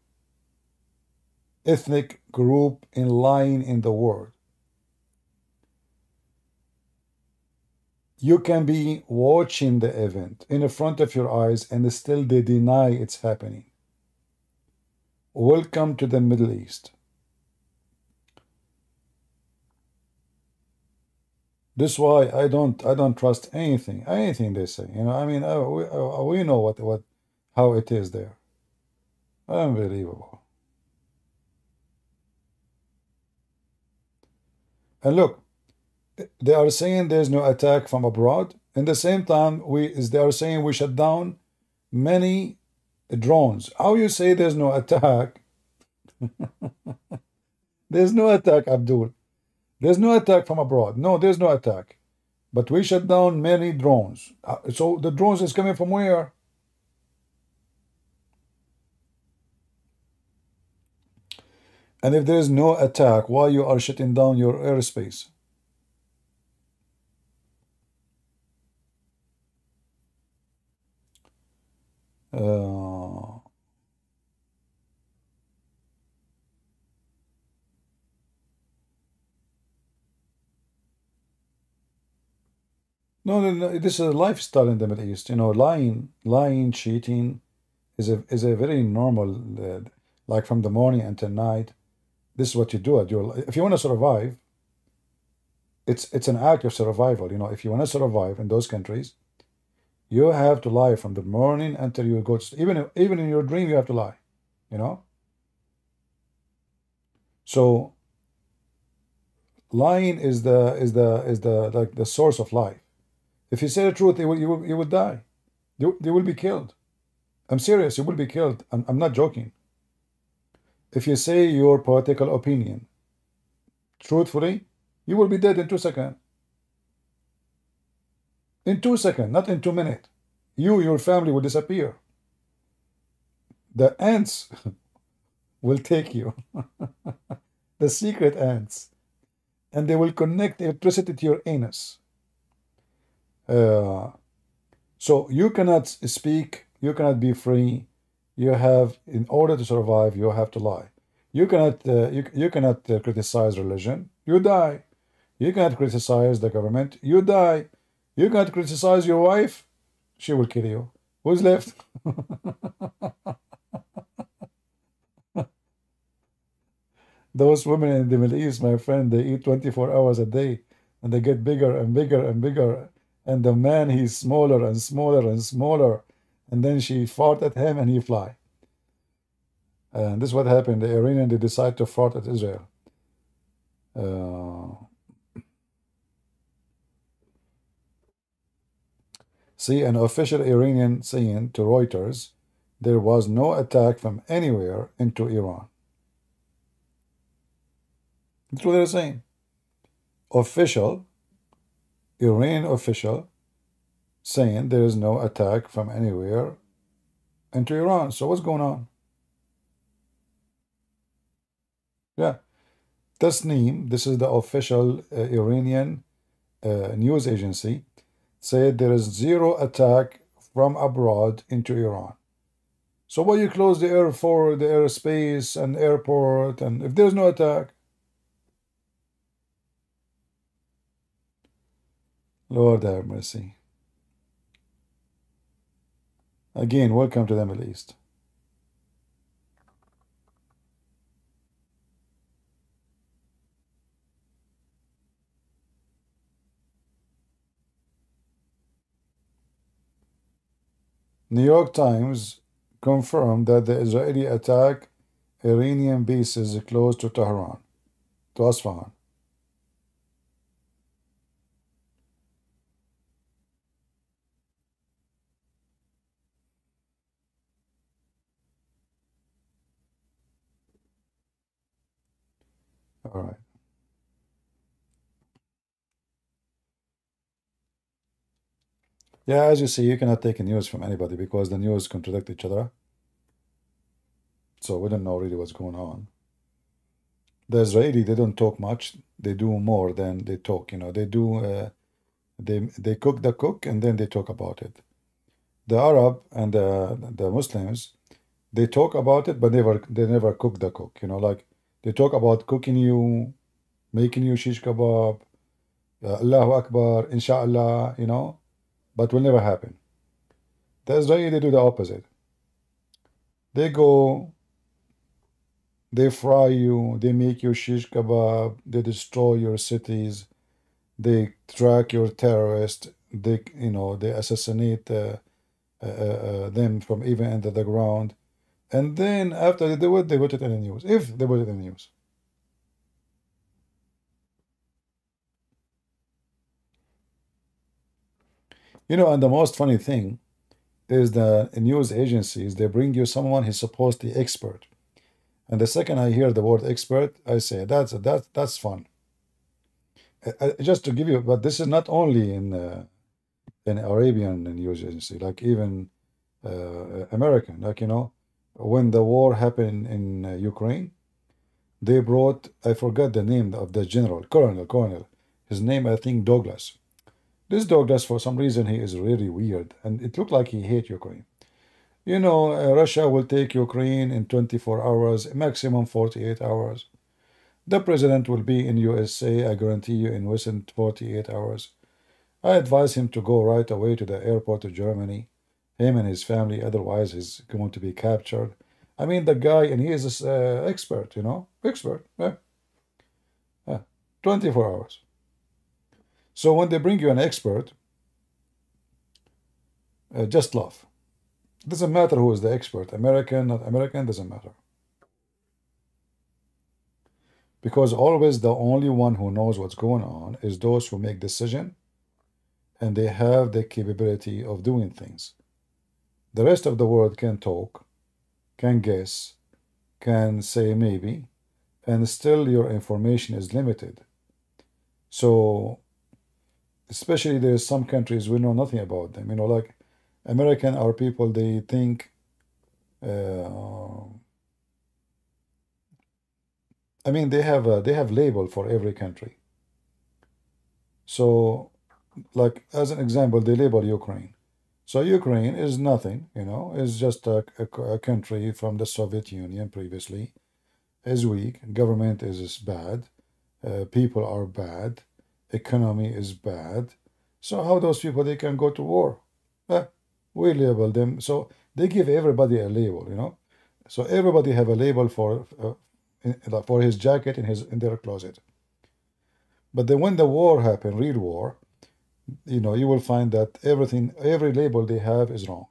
ethnic group in lying in the world. You can be watching the event in front of your eyes and still they deny it's happening. Welcome to the Middle East. This why I don't I don't trust anything anything they say. You know I mean uh, we, uh, we know what what how it is there. Unbelievable. And look, they are saying there's no attack from abroad. In the same time, we is they are saying we shut down many drones. How you say there's no attack? [laughs] there's no attack, Abdul. There's no attack from abroad. No, there's no attack. But we shut down many drones. Uh, so the drones is coming from where? And if there is no attack, why you are shutting down your airspace? Uh, no, no, no, this is a lifestyle in the Middle East. You know, lying, lying, cheating is a is a very normal, uh, like from the morning until night. This is what you do. At your, if you want to survive, it's it's an act of survival. You know, if you want to survive in those countries, you have to lie from the morning until you go to. Even, even in your dream, you have to lie, you know? So lying is the is the is the like the source of life. If you say the truth, you will you will, you will die. You, you will be killed. I'm serious, you will be killed. I'm, I'm not joking. If you say your political opinion truthfully, you will be dead in two seconds. In two seconds, not in two minutes. You, your family will disappear. The ants [laughs] will take you. [laughs] the secret ants. And they will connect electricity to your anus. Uh, so you cannot speak, you cannot be free. You have, in order to survive, you have to lie. You cannot, uh, you, you cannot uh, criticize religion. You die. You cannot criticize the government. You die. You can't criticize your wife, she will kill you. Who's left? [laughs] Those women in the Middle East, my friend, they eat 24 hours a day and they get bigger and bigger and bigger. And the man, he's smaller and smaller and smaller. And then she fought at him and he fly. And this is what happened. The Iranian, they decide to fought at Israel. Uh, See an official Iranian saying to Reuters there was no attack from anywhere into Iran. That's what they're saying. Official, Iranian official, saying there is no attack from anywhere into Iran. So what's going on? Yeah. Tasnim, this is the official uh, Iranian uh, news agency, said there is zero attack from abroad into Iran. So why you close the air for the airspace and airport and if there's no attack? Lord have mercy. Again, welcome to the Middle East. New York Times confirmed that the Israeli attack Iranian bases close to Tehran, to Asfahan. All right. Yeah, as you see, you cannot take news from anybody because the news contradict each other. So we don't know really what's going on. The Israeli, they don't talk much. They do more than they talk. You know, they do. Uh, they they cook the cook and then they talk about it. The Arab and the the Muslims, they talk about it, but never they never cook the cook. You know, like they talk about cooking you, making you shish kebab, uh, Allahu Akbar, Inshallah. You know, but will never happen. The Israeli, they do the opposite. They go, they fry you, they make you shish kebab, they destroy your cities, they track your terrorists, they, you know, they assassinate uh, uh, uh, them from even under the ground. And then after they do it, they put it in the news, if they put it in the news. You know, and the most funny thing, is the news agencies, they bring you someone who's supposed to be expert. And the second I hear the word expert, I say, that's, that, that's fun. I, just to give you, but this is not only in, uh, in Arabian news agency, like even uh, American, like, you know, when the war happened in uh, Ukraine, they brought, I forgot the name of the general, colonel, colonel. His name, I think, Douglas. This Douglas, for some reason, he is really weird, and it looked like he hate Ukraine. You know, uh, Russia will take Ukraine in 24 hours, maximum 48 hours. The president will be in USA, I guarantee you, in within 48 hours. I advise him to go right away to the airport to Germany, him and his family, otherwise he's going to be captured. I mean, the guy, and he is an uh, expert, you know, expert, yeah. yeah. 24 hours. So when they bring you an expert, uh, just laugh. Doesn't matter who is the expert, American, not American, doesn't matter. Because always the only one who knows what's going on is those who make decision and they have the capability of doing things. The rest of the world can talk, can guess, can say maybe, and still your information is limited. So especially there's some countries we know nothing about them. You know, like American, our people, they think. Uh, I mean, they have a, they have label for every country. So, like as an example, they label Ukraine. So Ukraine is nothing, you know, it's just a, a, a country from the Soviet Union previously, is weak, government is bad, uh, people are bad, economy is bad. So how those people they can go to war? Eh, we label them. So they give everybody a label, you know. So everybody have a label for uh, for his jacket in his in their closet. But then when the war happened, real war, you know, you will find that everything, every label they have is wrong.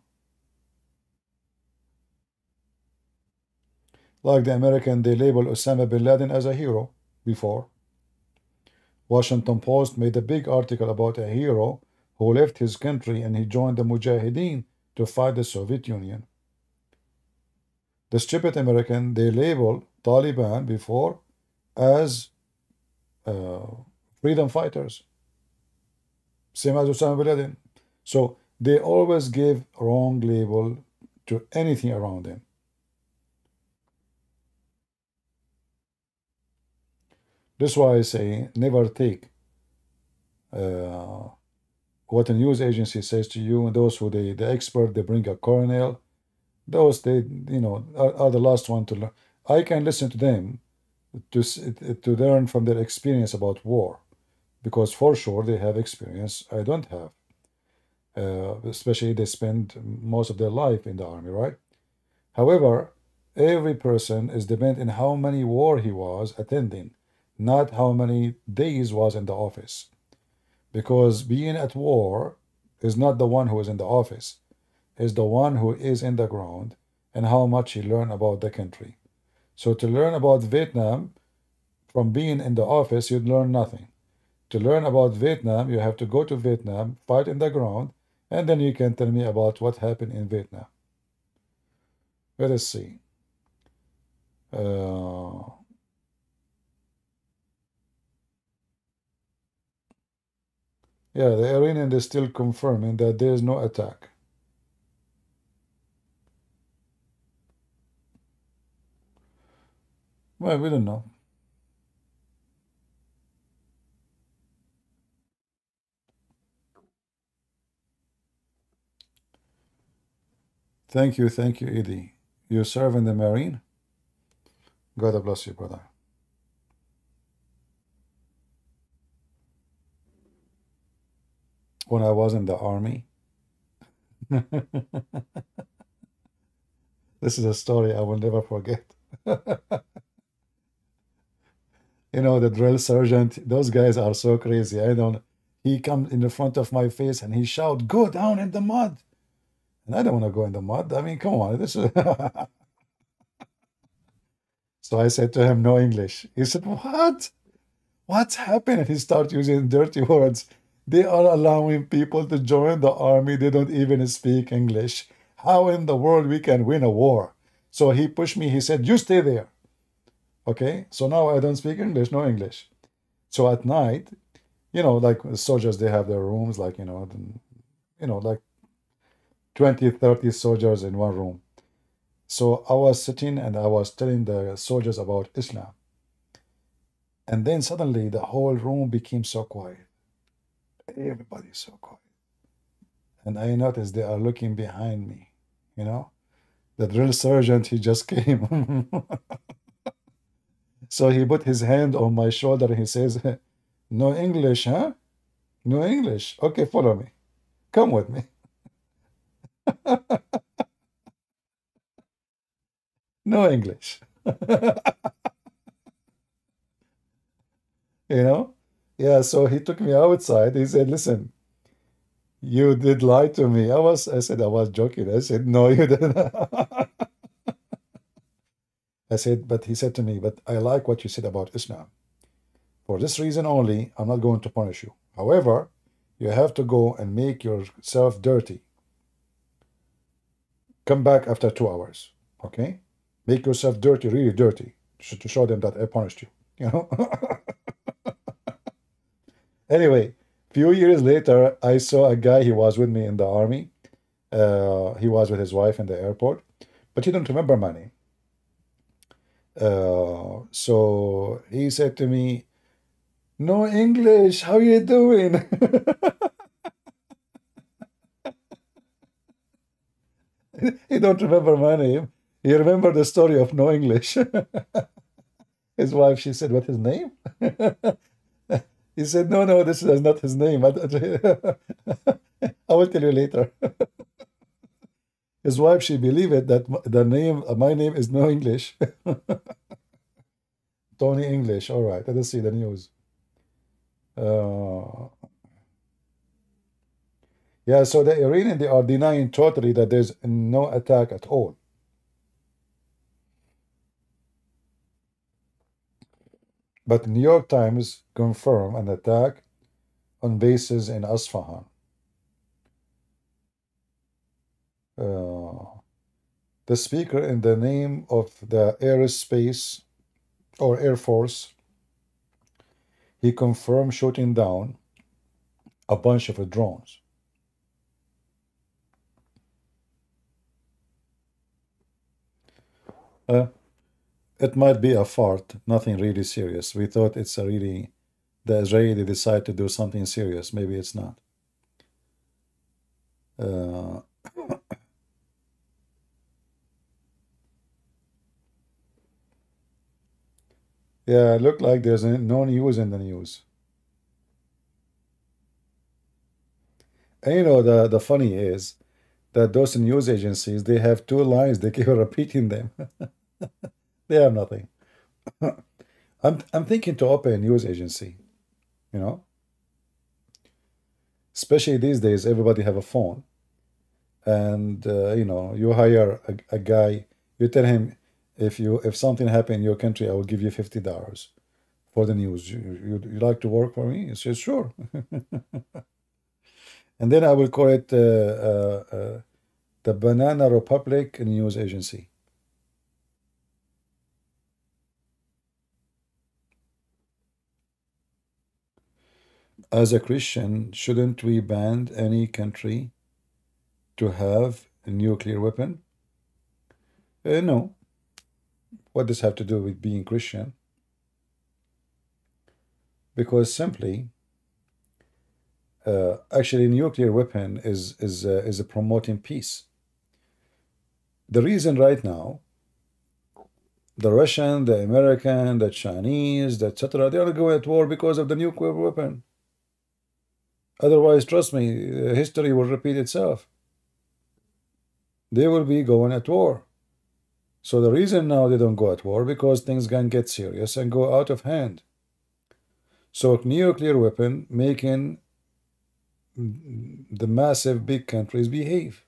Like the American, they label Osama bin Laden as a hero before. Washington Post made a big article about a hero who left his country and he joined the Mujahideen to fight the Soviet Union. The stupid American, they labeled Taliban before as uh, freedom fighters. Same as Osama bin Laden. So they always give wrong label to anything around them. That's why I say never take uh, what a news agency says to you, and those who they the expert they bring a colonel, those they you know are, are the last one to learn. I can listen to them to to learn from their experience about war, because for sure they have experience I don't have. Uh, especially they spend most of their life in the army, right? However, every person is dependent on how many war he was attending not how many days was in the office. Because being at war is not the one who is in the office, is the one who is in the ground and how much he learned about the country. So to learn about Vietnam from being in the office, you'd learn nothing. To learn about Vietnam, you have to go to Vietnam, fight in the ground, and then you can tell me about what happened in Vietnam. Let us see. Uh, Yeah, the Iranian is still confirming that there is no attack. Well, we don't know. Thank you, thank you, Edie. You serve in the Marine? God bless you, brother. when I was in the army. [laughs] this is a story I will never forget. [laughs] you know, the drill sergeant, those guys are so crazy. I don't, he comes in the front of my face and he shout, go down in the mud. And I don't want to go in the mud. I mean, come on. This is [laughs] so I said to him, no English. He said, what? What's happened? And he started using dirty [laughs] words. They are allowing people to join the army. They don't even speak English. How in the world we can win a war? So he pushed me. He said, "You stay there." Okay. So now I don't speak English. No English. So at night, you know, like soldiers, they have their rooms, like you know, you know, like 20, 30 soldiers in one room. So I was sitting and I was telling the soldiers about Islam. And then suddenly the whole room became so quiet. Everybody's so quiet. And I noticed they are looking behind me, you know? The drill sergeant, he just [laughs] came. so he put his hand on my shoulder and he says, No English, huh? No English. Okay, follow me. Come with me. [laughs] no English. [laughs] you know? Yeah, so he took me outside. He said, Listen, you did lie to me. I was I said I was joking. I said, No, you didn't. [laughs] I said, but he said to me, but I like what you said about Islam. For this reason only, I'm not going to punish you. However, you have to go and make yourself dirty. Come back after two hours. Okay? Make yourself dirty, really dirty, to show them that I punished you. You know? [laughs] anyway, few years later, I saw a guy, he was with me in the army. Uh, he was with his wife in the airport, but he didn't remember my name. Uh, so he said to me, no English, how are you doing? [laughs] [laughs] he don't remember my name. He remember the story of no English. [laughs] his wife, she said, what his name? [laughs] he said, no, no, this is not his name. I will tell you later. his wife, she believed it that the name, my name is no English. Tony English. All right, let us see the news. Uh, yeah, so the Iranian, they are denying totally that there's no attack at all. But New York Times confirm an attack on bases in Asfahan. Uh, the speaker in the name of the aerospace or Air Force, he confirmed shooting down a bunch of drones. Uh, it might be a fart, nothing really serious. We thought it's a really, the Israeli decide to do something serious. Maybe it's not. Uh, [coughs] yeah, look like there's no news in the news. And you know, the, the funny is that those news agencies, they have two lines, they keep [laughs] repeating them. [laughs] [laughs] they have nothing. [laughs] I'm, I'm thinking to open a news agency, you know? Especially these days, everybody have a phone. And, uh, you know, you hire a, a guy, you tell him, if you if something happened in your country, I will give you $50 for the news. You, you, you like to work for me? He says, sure. [laughs] and then I will call it uh, uh, uh, the Banana Republic News Agency. As a Christian, shouldn't we ban any country to have a nuclear weapon? Uh, no. What does have to do with being Christian? Because simply, uh, actually, nuclear weapon is is uh, is a promoting peace. The reason right now, the Russian, the American, the Chinese, etc., they are going at war because of the nuclear weapon. Otherwise, trust me, uh, history will repeat itself. They will be going at war. So the reason now they don't go at war because things can get serious and go out of hand. So nuclear weapon making the massive big countries behave.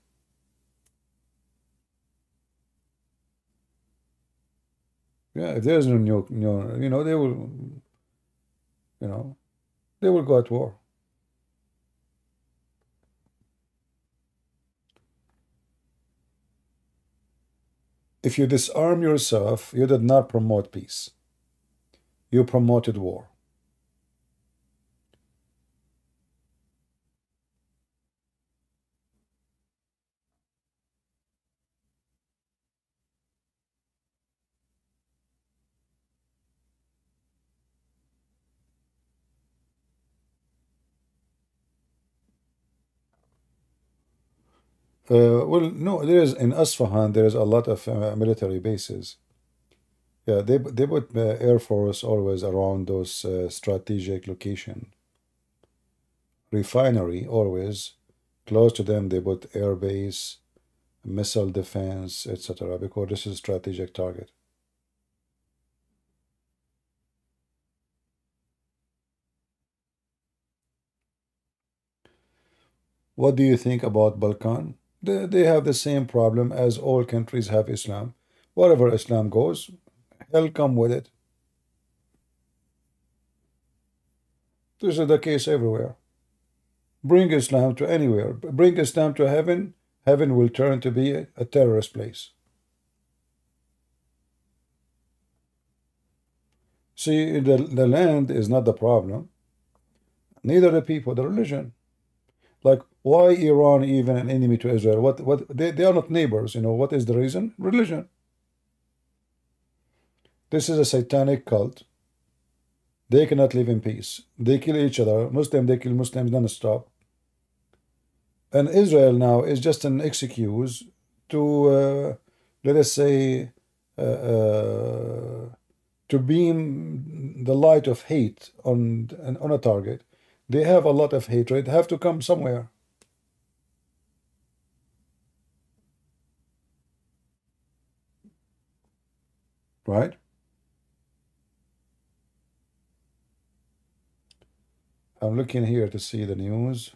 Yeah, if there's no, no, you know, they will, you know, they will go at war. If you disarm yourself, you did not promote peace. You promoted war. Uh, well, no, there is in Asfahan. There is a lot of uh, military bases. Yeah, they they put uh, air force always around those uh, strategic location. Refinery always close to them. They put air base, missile defense, etc. Because this is strategic target. What do you think about Balkan? They, they have the same problem as all countries have Islam. Wherever Islam goes, hell come with it. This is the case everywhere. Bring Islam to anywhere. Bring Islam to heaven, heaven will turn to be a, a terrorist place. See, the, the land is not the problem. Neither the people, the religion. Like, why Iran even an enemy to Israel? What, what, they, they are not neighbors, you know. What is the reason? Religion. This is a satanic cult. They cannot live in peace. They kill each other. Muslim, they kill Muslims non-stop. And Israel now is just an excuse to, uh, let us say, uh, uh, to beam the light of hate on, on a target. They have a lot of hatred, have to come somewhere. Right? I'm looking here to see the news.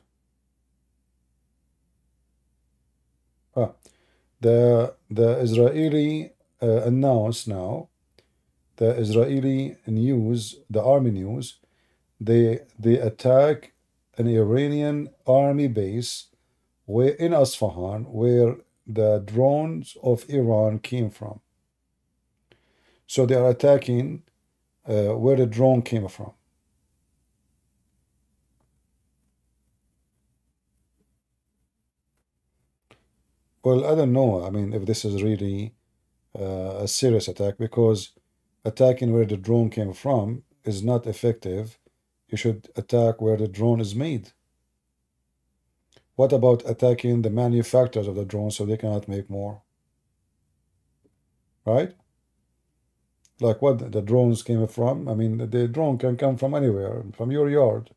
Ah, the the Israeli uh, announced now, the Israeli news, the army news, they they attack an Iranian army base where in Asfahan where the drones of Iran came from. So they are attacking uh, where the drone came from. Well, I don't know. I mean, if this is really uh, a serious attack, because attacking where the drone came from is not effective. You should attack where the drone is made. What about attacking the manufacturers of the drone so they cannot make more? Right? Like what the drones came from? I mean, the drone can come from anywhere, from your yard.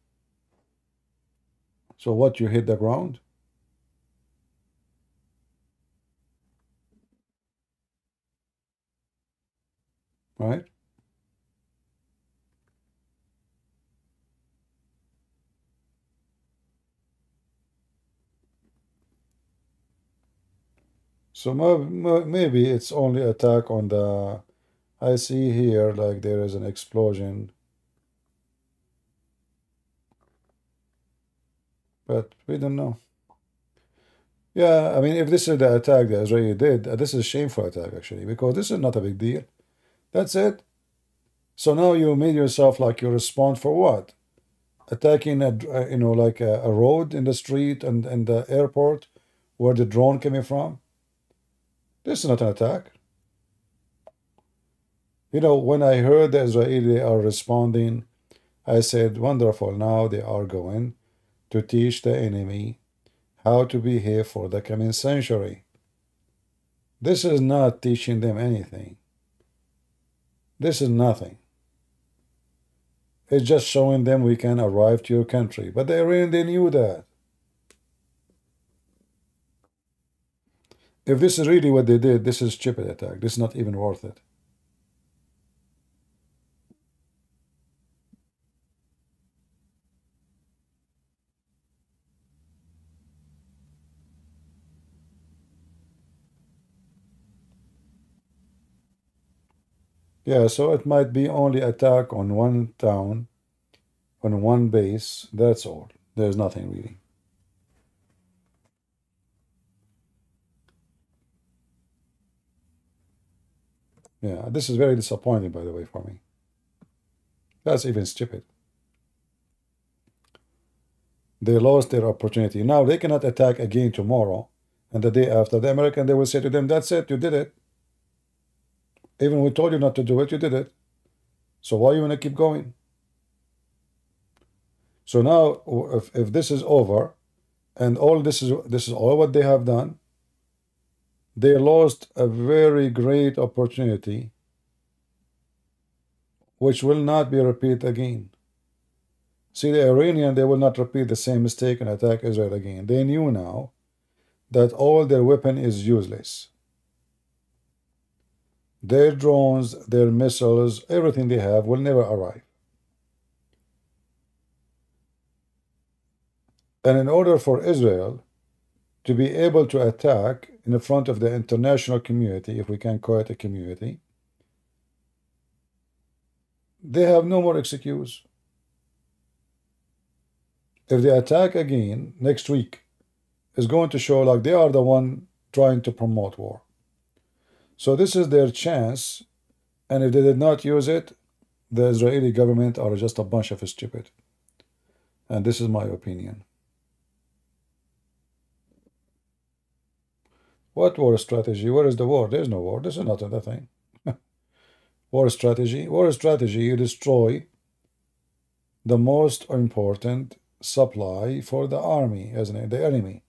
So what, you hit the ground? right? So maybe it's only attack on the, I see here like there is an explosion. But we don't know. Yeah, I mean, if this is the attack that Israel did, uh, this is a shameful attack actually, because this is not a big deal. That's it. So now you made yourself like you respond for what? Attacking a uh, you know like a, a road in the street and in the airport where the drone came from. This is not an attack. You know, when I heard the Israeli are responding, I said, wonderful, now they are going to teach the enemy how to behave for the coming century. This is not teaching them anything. This is nothing. It's just showing them we can arrive to your country. But they really they knew that. If this is really what they did, this is stupid attack. This is not even worth it. Yeah, so it might be only attack on one town, on one base. That's all. There's nothing really. Yeah, this is very disappointing, by the way, for me. That's even stupid. They lost their opportunity. Now they cannot attack again tomorrow and the day after. The American, they will say to them, that's it, you did it. Even we told you not to do it, you did it. So why you want to keep going? So now, if, if this is over, and all this is this is all what they have done, they lost a very great opportunity, which will not be repeated again. See, the Iranian, they will not repeat the same mistake and attack Israel again. They knew now that all their weapon is useless. Their drones, their missiles, everything they have will never arrive. And in order for Israel to be able to attack in the front of the international community, if we can call it a community, they have no more excuse. If they attack again next week, it's going to show like they are the one trying to promote war. So this is their chance, and if they did not use it, the Israeli government are just a bunch of stupid. And this is my opinion. What war strategy? Where is the war? There is no war. This is not a thing. [laughs] war strategy. War strategy, you destroy the most important supply for the army, isn't it? The enemy.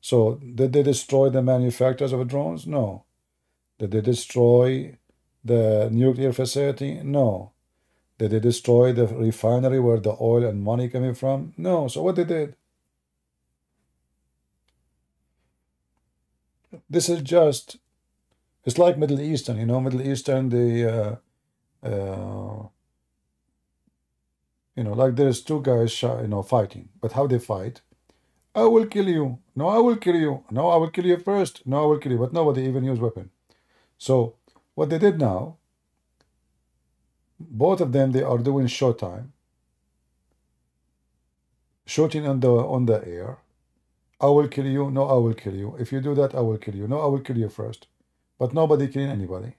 So, did they destroy the manufacturers of drones? No. Did they destroy the nuclear facility? No. Did they destroy the refinery where the oil and money coming from? No. So what they did? This is just, it's like Middle Eastern, you know, Middle Eastern, the, uh, uh, you know, like there's two guys, you know, fighting. But how they fight? I will kill you. No, I will kill you. No, I will kill you first. No, I will kill you. But nobody even use weapon. So what they did now, both of them, they are doing showtime. Shooting on the on the air. I will kill you. No, I will kill you. If you do that, I will kill you. No, I will kill you first. But nobody killing anybody.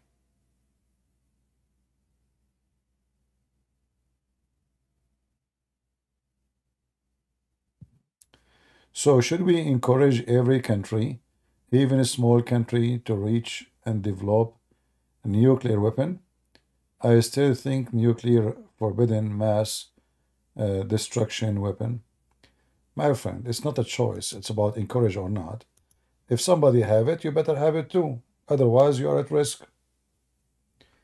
So should we encourage every country, even a small country, to reach and develop a nuclear weapon? I still think nuclear forbidden mass uh, destruction weapon. My friend, it's not a choice. It's about encourage or not. If somebody have it, you better have it too. Otherwise, you are at risk.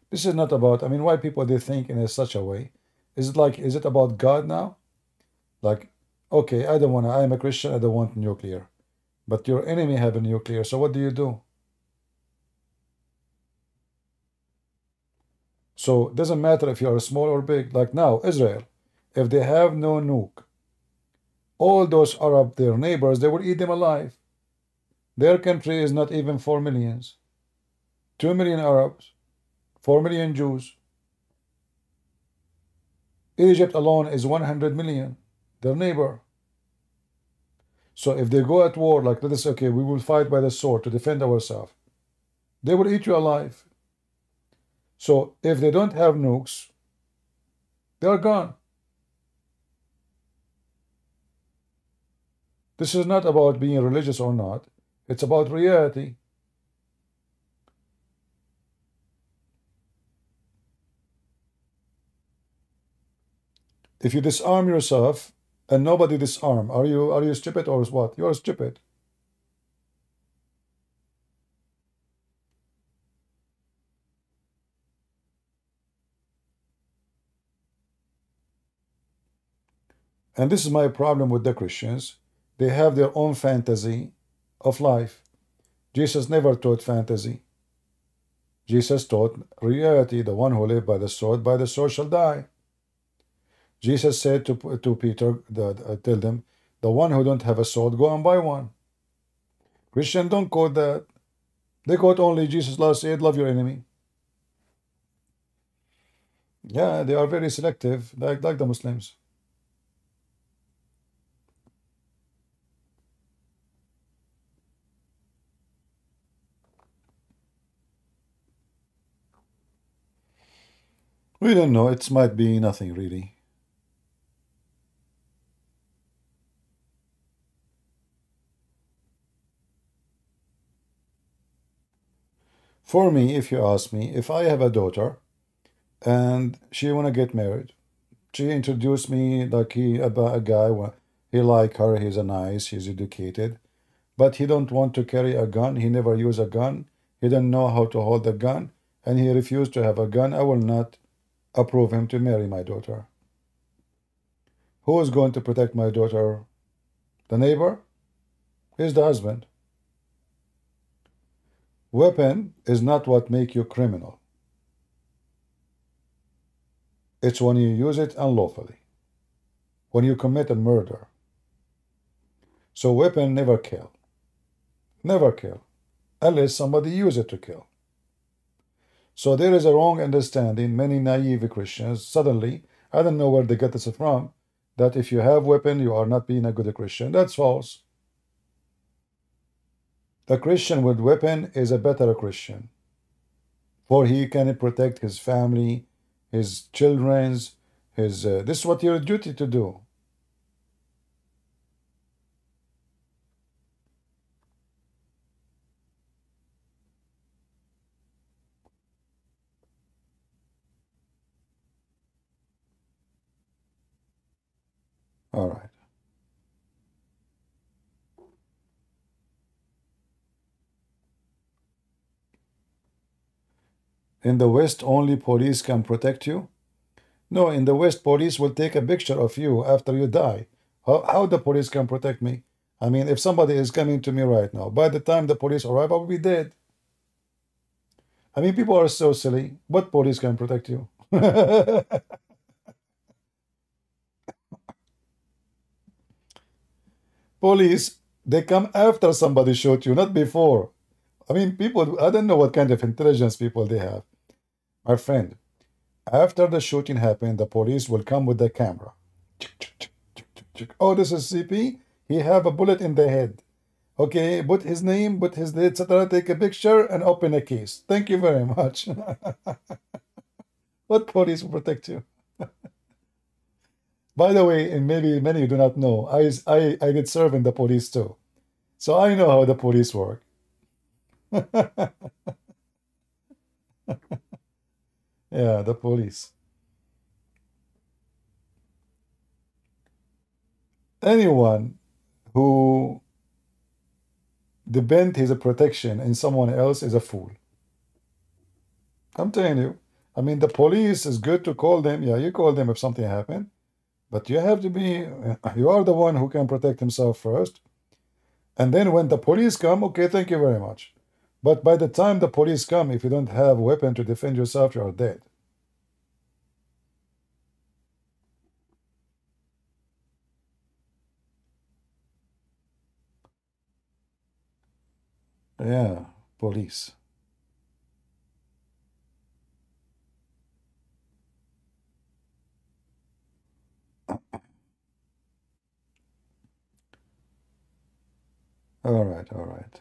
This is not about, I mean, why people they think in such a way. Is it like, is it about God now? Like, okay, I don't want to, I am a Christian, I don't want nuclear. But your enemy have a nuclear, so what do you do? So it doesn't matter if you are small or big. Like now, Israel, if they have no nuke, all those Arab, their neighbors, they will eat them alive. Their country is not even 4 millions. 2 million Arabs, 4 million Jews. Egypt alone is 100 million their neighbor. So if they go at war, like let us okay, we will fight by the sword to defend ourselves, they will eat you alive. So if they don't have nukes, they are gone. This is not about being religious or not. It's about reality. If you disarm yourself, and nobody disarm. Are you are you stupid or what? You are stupid. And this is my problem with the Christians. They have their own fantasy of life. Jesus never taught fantasy. Jesus taught reality. The one who live by the sword, by the sword shall die. Jesus said to, to Peter, that, uh, tell them, the one who don't have a sword, go and buy one. Christian don't quote that. They quote only Jesus last said, love your enemy. Yeah, they are very selective, like, like the Muslims. We don't know. It might be nothing really. For me, if you ask me, if I have a daughter and she want to get married, she introduced me like he about a guy, he like her, he's a nice, he's educated, but he don't want to carry a gun, he never use a gun, he don't know how to hold a gun, and he refused to have a gun, I will not approve him to marry my daughter. Who is going to protect my daughter? The neighbor? He's the husband. Weapon is not what make you criminal. It's when you use it unlawfully. When you commit a murder. So weapon never kill. Never kill. Unless somebody use it to kill. So there is a wrong understanding. Many naive Christians suddenly, I don't know where they get this from, that if you have weapon, you are not being a good Christian. That's false. A Christian with weapon is a better Christian, for he can protect his family, his children's, his. Uh, this is what your duty to do. All right. In the West, only police can protect you? No, in the West, police will take a picture of you after you die. How, how the police can protect me? I mean, if somebody is coming to me right now, by the time the police arrive, I will be dead. I mean, people are so silly. What police can protect you? [laughs] police, they come after somebody shot you, not before. I mean, people, I don't know what kind of intelligence people they have. My friend, after the shooting happened, the police will come with the camera. Oh, this is CP. He have a bullet in the head. Okay, put his name, put his etc. Take a picture and open a case. Thank you very much. [laughs] what police will protect you? [laughs] By the way, and maybe many do not know, I, I, I did serve in the police too. So I know how the police work. [laughs] Yeah, the police. Anyone who depend his protection in someone else is a fool. I'm telling you. I mean, the police is good to call them. Yeah, you call them if something happened. But you have to be, [laughs] you are the one who can protect himself first. And then when the police come, okay, thank you very much. But by the time the police come, if you don't have a weapon to defend yourself, you are dead. Yeah, police. [coughs] All right, all right.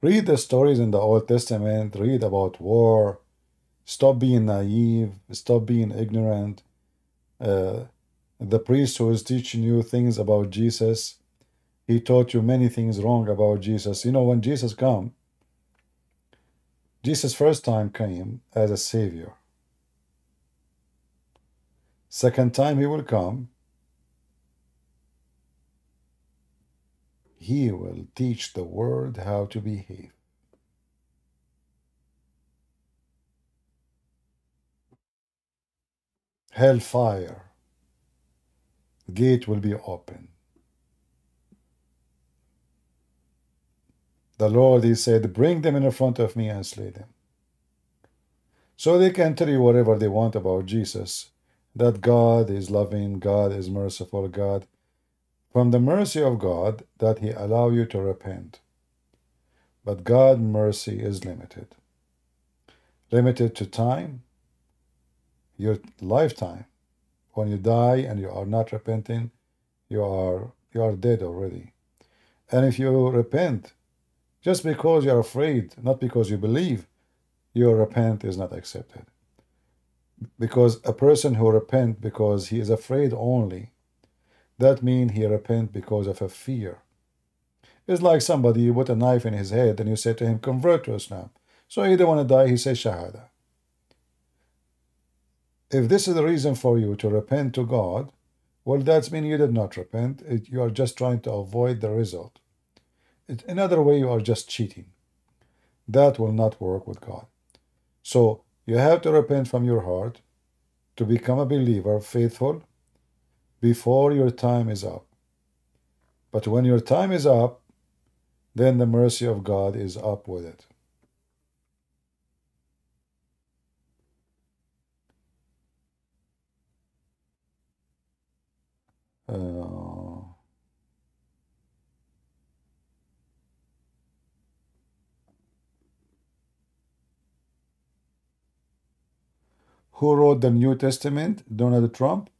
Read the stories in the Old Testament, read about war, stop being naive, stop being ignorant. Uh, the priest who is teaching you things about Jesus, he taught you many things wrong about Jesus. You know, when Jesus come, Jesus first time came as a savior. Second time he will come He will teach the world how to behave. Hellfire. Gate will be open. The Lord, He said, bring them in front of me and slay them. So they can tell you whatever they want about Jesus, that God is loving, God is merciful, God from the mercy of God that he allow you to repent. But God's mercy is limited. Limited to time, your lifetime. When you die and you are not repenting, you are you are dead already. And if you repent, just because you're afraid, not because you believe, your repent is not accepted. Because a person who repent because he is afraid only, that means he repent because of a fear. It's like somebody, you put a knife in his head and you say to him, convert to Islam. So he don't want to die, he says Shahada. If this is the reason for you to repent to God, well, that mean you did not repent. It, you are just trying to avoid the result. It, another way, you are just cheating. That will not work with God. So you have to repent from your heart to become a believer, faithful, before your time is up. But when your time is up, then the mercy of God is up with it. Uh, who wrote the New Testament? Donald Trump?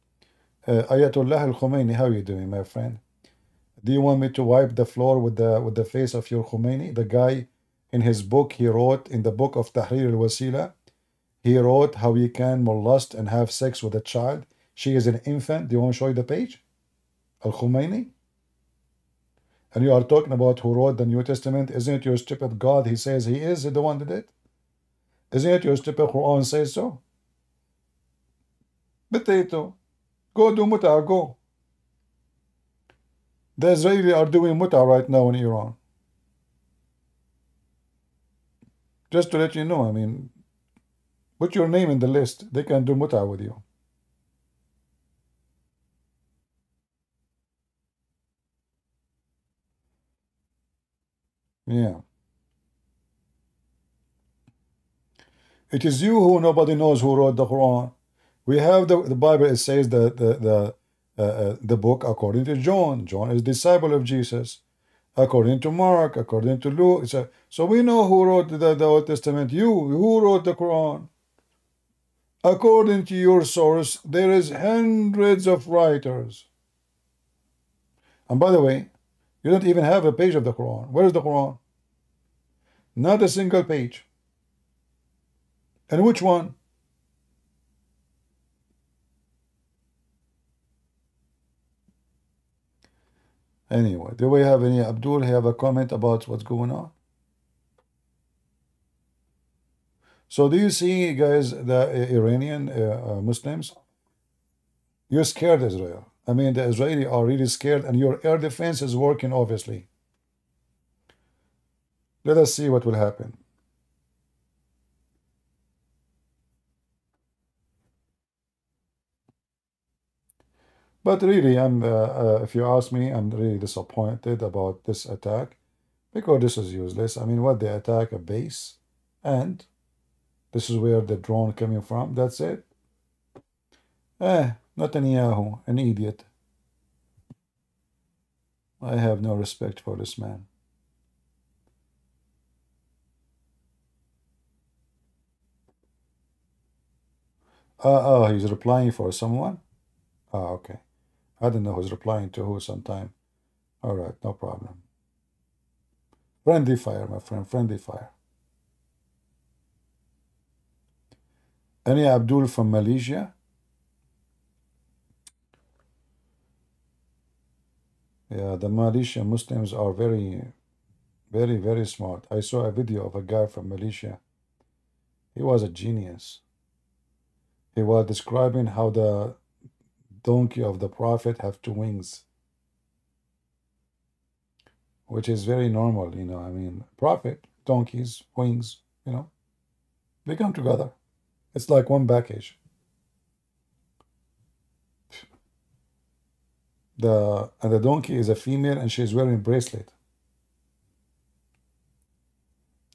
Uh, Ayatollah al Khomeini, how are you doing, my friend? Do you want me to wipe the floor with the with the face of your Khomeini? The guy in his book he wrote in the book of Tahrir al-Wasila, he wrote how you can molest and have sex with a child. She is an infant. Do you want to show you the page? Al Khomeini? And you are talking about who wrote the New Testament. Isn't it your stupid God? He says he is the one that did it. Isn't it your stupid Quran says so? Potato. Go do muta, go. The Israelis are doing muta right now in Iran. Just to let you know, I mean, put your name in the list. They can do muta with you. Yeah. It is you who nobody knows who wrote the Quran. We have the, the Bible, it says that the, the, uh, uh, the book according to John. John is disciple of Jesus. According to Mark, according to Luke. So, so we know who wrote the, the Old Testament. You, who wrote the Quran. According to your source, there is hundreds of writers. And by the way, you don't even have a page of the Quran. Where is the Quran? Not a single page. And which one? Anyway, do we have any Abdul have a comment about what's going on? So do you see, guys, the Iranian uh, uh, Muslims? You're scared, Israel. I mean, the Israeli are really scared, and your air defense is working, obviously. Let us see what will happen. But really, I'm, uh, uh, if you ask me, I'm really disappointed about this attack because this is useless. I mean, what they attack a base, and this is where the drone coming from. That's it. Eh, Netanyahu, an idiot. I have no respect for this man. Uh, oh, he's replying for someone? Oh, okay. I don't know who's replying to who sometime. All right, no problem. Friendly fire, my friend, friendly fire. Any Abdul from Malaysia? Yeah, the Malaysian Muslims are very, very, very smart. I saw a video of a guy from Malaysia. He was a genius. He was describing how the donkey of the prophet have two wings. Which is very normal you know i mean prophet donkeys wings you know they come together. It's like one package. The and the donkey is a female and she's wearing a bracelet.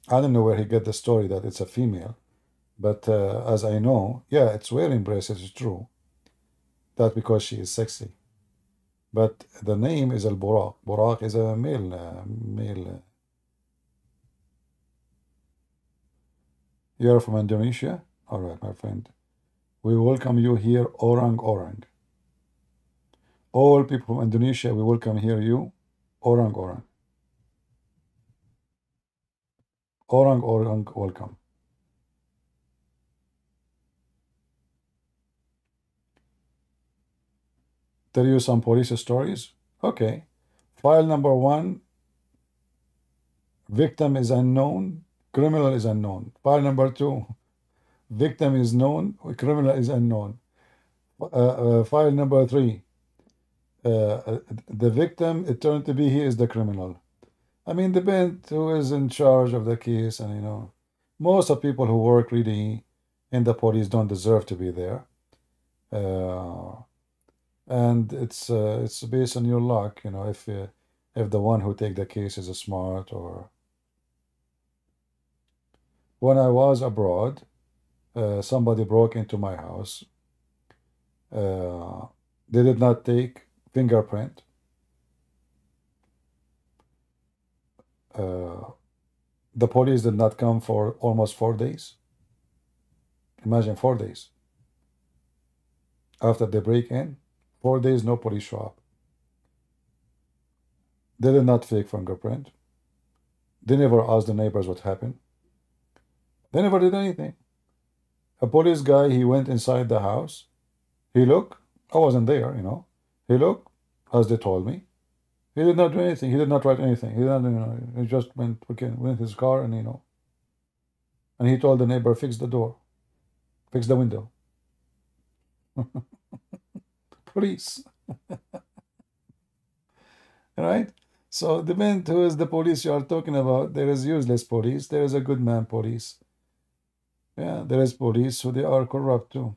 I don't know where he got the story that it's a female but uh, as i know yeah it's wearing bracelets it's true that's because she is sexy. But the name is Al Buraq. Buraq is a male. Uh, male. Uh, You're from Indonesia? All right, my friend. We welcome you here, Orang Orang. All people from Indonesia, we welcome here you, Orang Orang. Orang Orang, welcome. Tell you some police stories? Okay. File number one, victim is unknown, criminal is unknown. File number two, victim is known, criminal is unknown. Uh, uh, file number three, uh, uh, the victim, it turned to be he is the criminal. I mean, depend who is in charge of the case, and you know, most of people who work really in the police don't deserve to be there. Uh, and it's uh, it's based on your luck, you know, if uh, if the one who take the case is a smart or. When I was abroad, uh, somebody broke into my house. Uh, they did not take fingerprint. Uh, the police did not come for almost four days. Imagine four days. After they break in, four days, no police show up. They did not fake fingerprint. They never asked the neighbors what happened. They never did anything. A police guy, he went inside the house. He looked. I wasn't there, you know. He looked, as they told me. He did not do anything. He did not write anything. He did not, you know, he just went, okay, went his car and, you know, and he told the neighbor, fix the door, fix the window. [laughs] police. [laughs] right? So the depend who is the police you are talking about. There is useless police. There is a good man police. Yeah, there is police who they are corrupt too.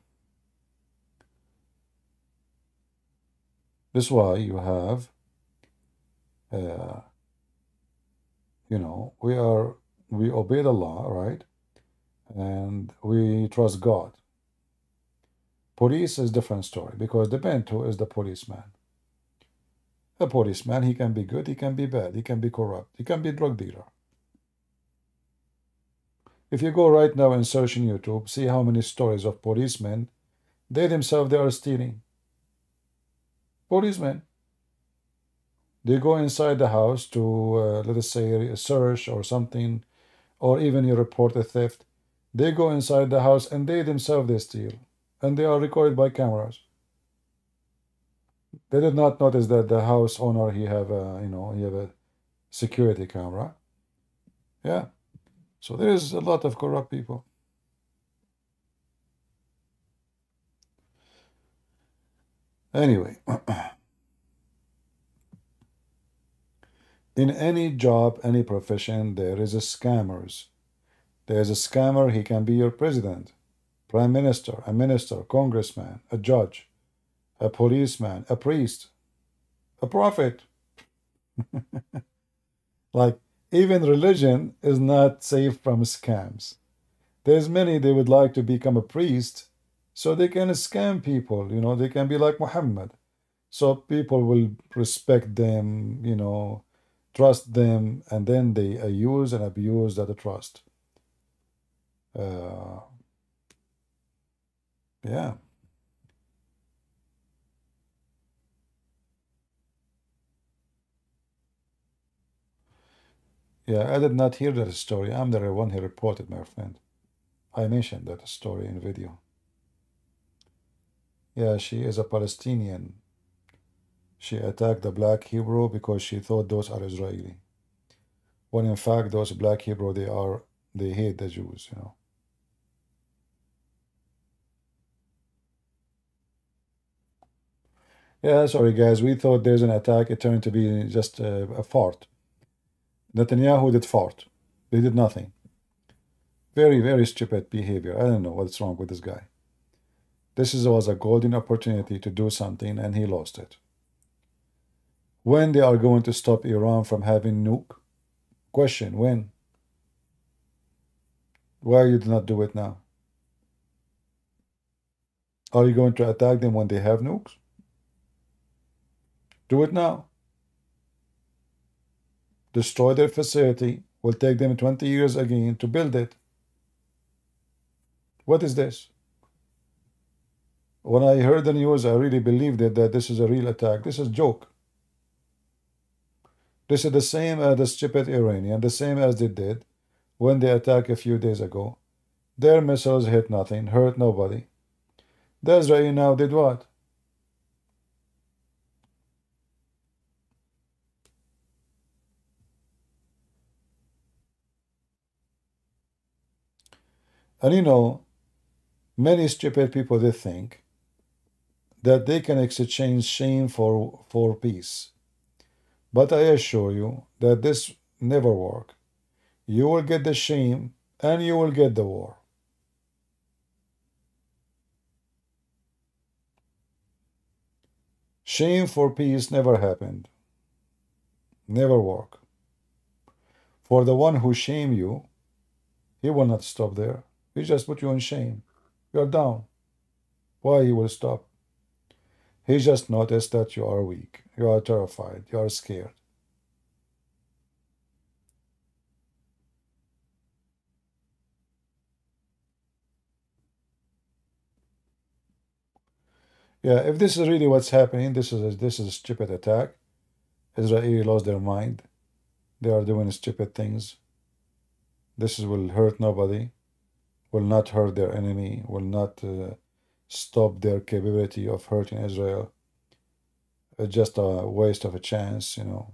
That's why you have, uh, you know, we are we obey the law, right? And we trust God. Police is different story because the who is the policeman. A policeman, he can be good, he can be bad, he can be corrupt, he can be drug dealer. If you go right now and search in YouTube, see how many stories of policemen, they themselves, they are stealing. Policemen. They go inside the house to, uh, let us say, search or something, or even you report a theft. They go inside the house and they themselves, they steal and they are recorded by cameras. They did not notice that the house owner he have a you know he have a security camera. Yeah, so there is a lot of corrupt people. Anyway, [clears throat] in any job, any profession, there is a scammers. There is a scammer. He can be your president prime minister, a minister, congressman, a judge, a policeman, a priest, a prophet. [laughs] like even religion is not safe from scams. There's many they would like to become a priest so they can scam people, you know, they can be like Muhammad. So people will respect them, you know, trust them, and then they use and abuse that trust. Uh, yeah. Yeah, I did not hear that story. I'm the one who reported, my friend. I mentioned that story in video. Yeah, she is a Palestinian. She attacked the black Hebrew because she thought those are Israeli. When in fact those black Hebrew they are they hate the Jews, you know. Yeah, sorry guys, we thought there's an attack. It turned to be just a, a fart. Netanyahu did fart. They did nothing. Very, very stupid behavior. I don't know what's wrong with this guy. This is, was a golden opportunity to do something and he lost it. When they are going to stop Iran from having nuke? Question, when? Why you do not do it now? Are you going to attack them when they have nukes? Do it now. Destroy their facility. Will take them 20 years again to build it. What is this? When I heard the news, I really believed it that this is a real attack. This is joke. This is the same as the stupid Iranian, the same as they did when they attacked a few days ago. Their missiles hit nothing, hurt nobody. The Israeli now did what? And you know, many stupid people they think that they can exchange shame for for peace. But I assure you that this never work. You will get the shame and you will get the war. Shame for peace never happened. Never work. For the one who shame you, he will not stop there. He just put you in shame. You are down. Why he will stop? He just noticed that you are weak. You are terrified. You are scared. Yeah, if this is really what's happening, this is a, this is a stupid attack. Israeli lost their mind. They are doing stupid things. This will hurt nobody, will not hurt their enemy, will not uh, stop their capability of hurting Israel. It's just a waste of a chance, you know.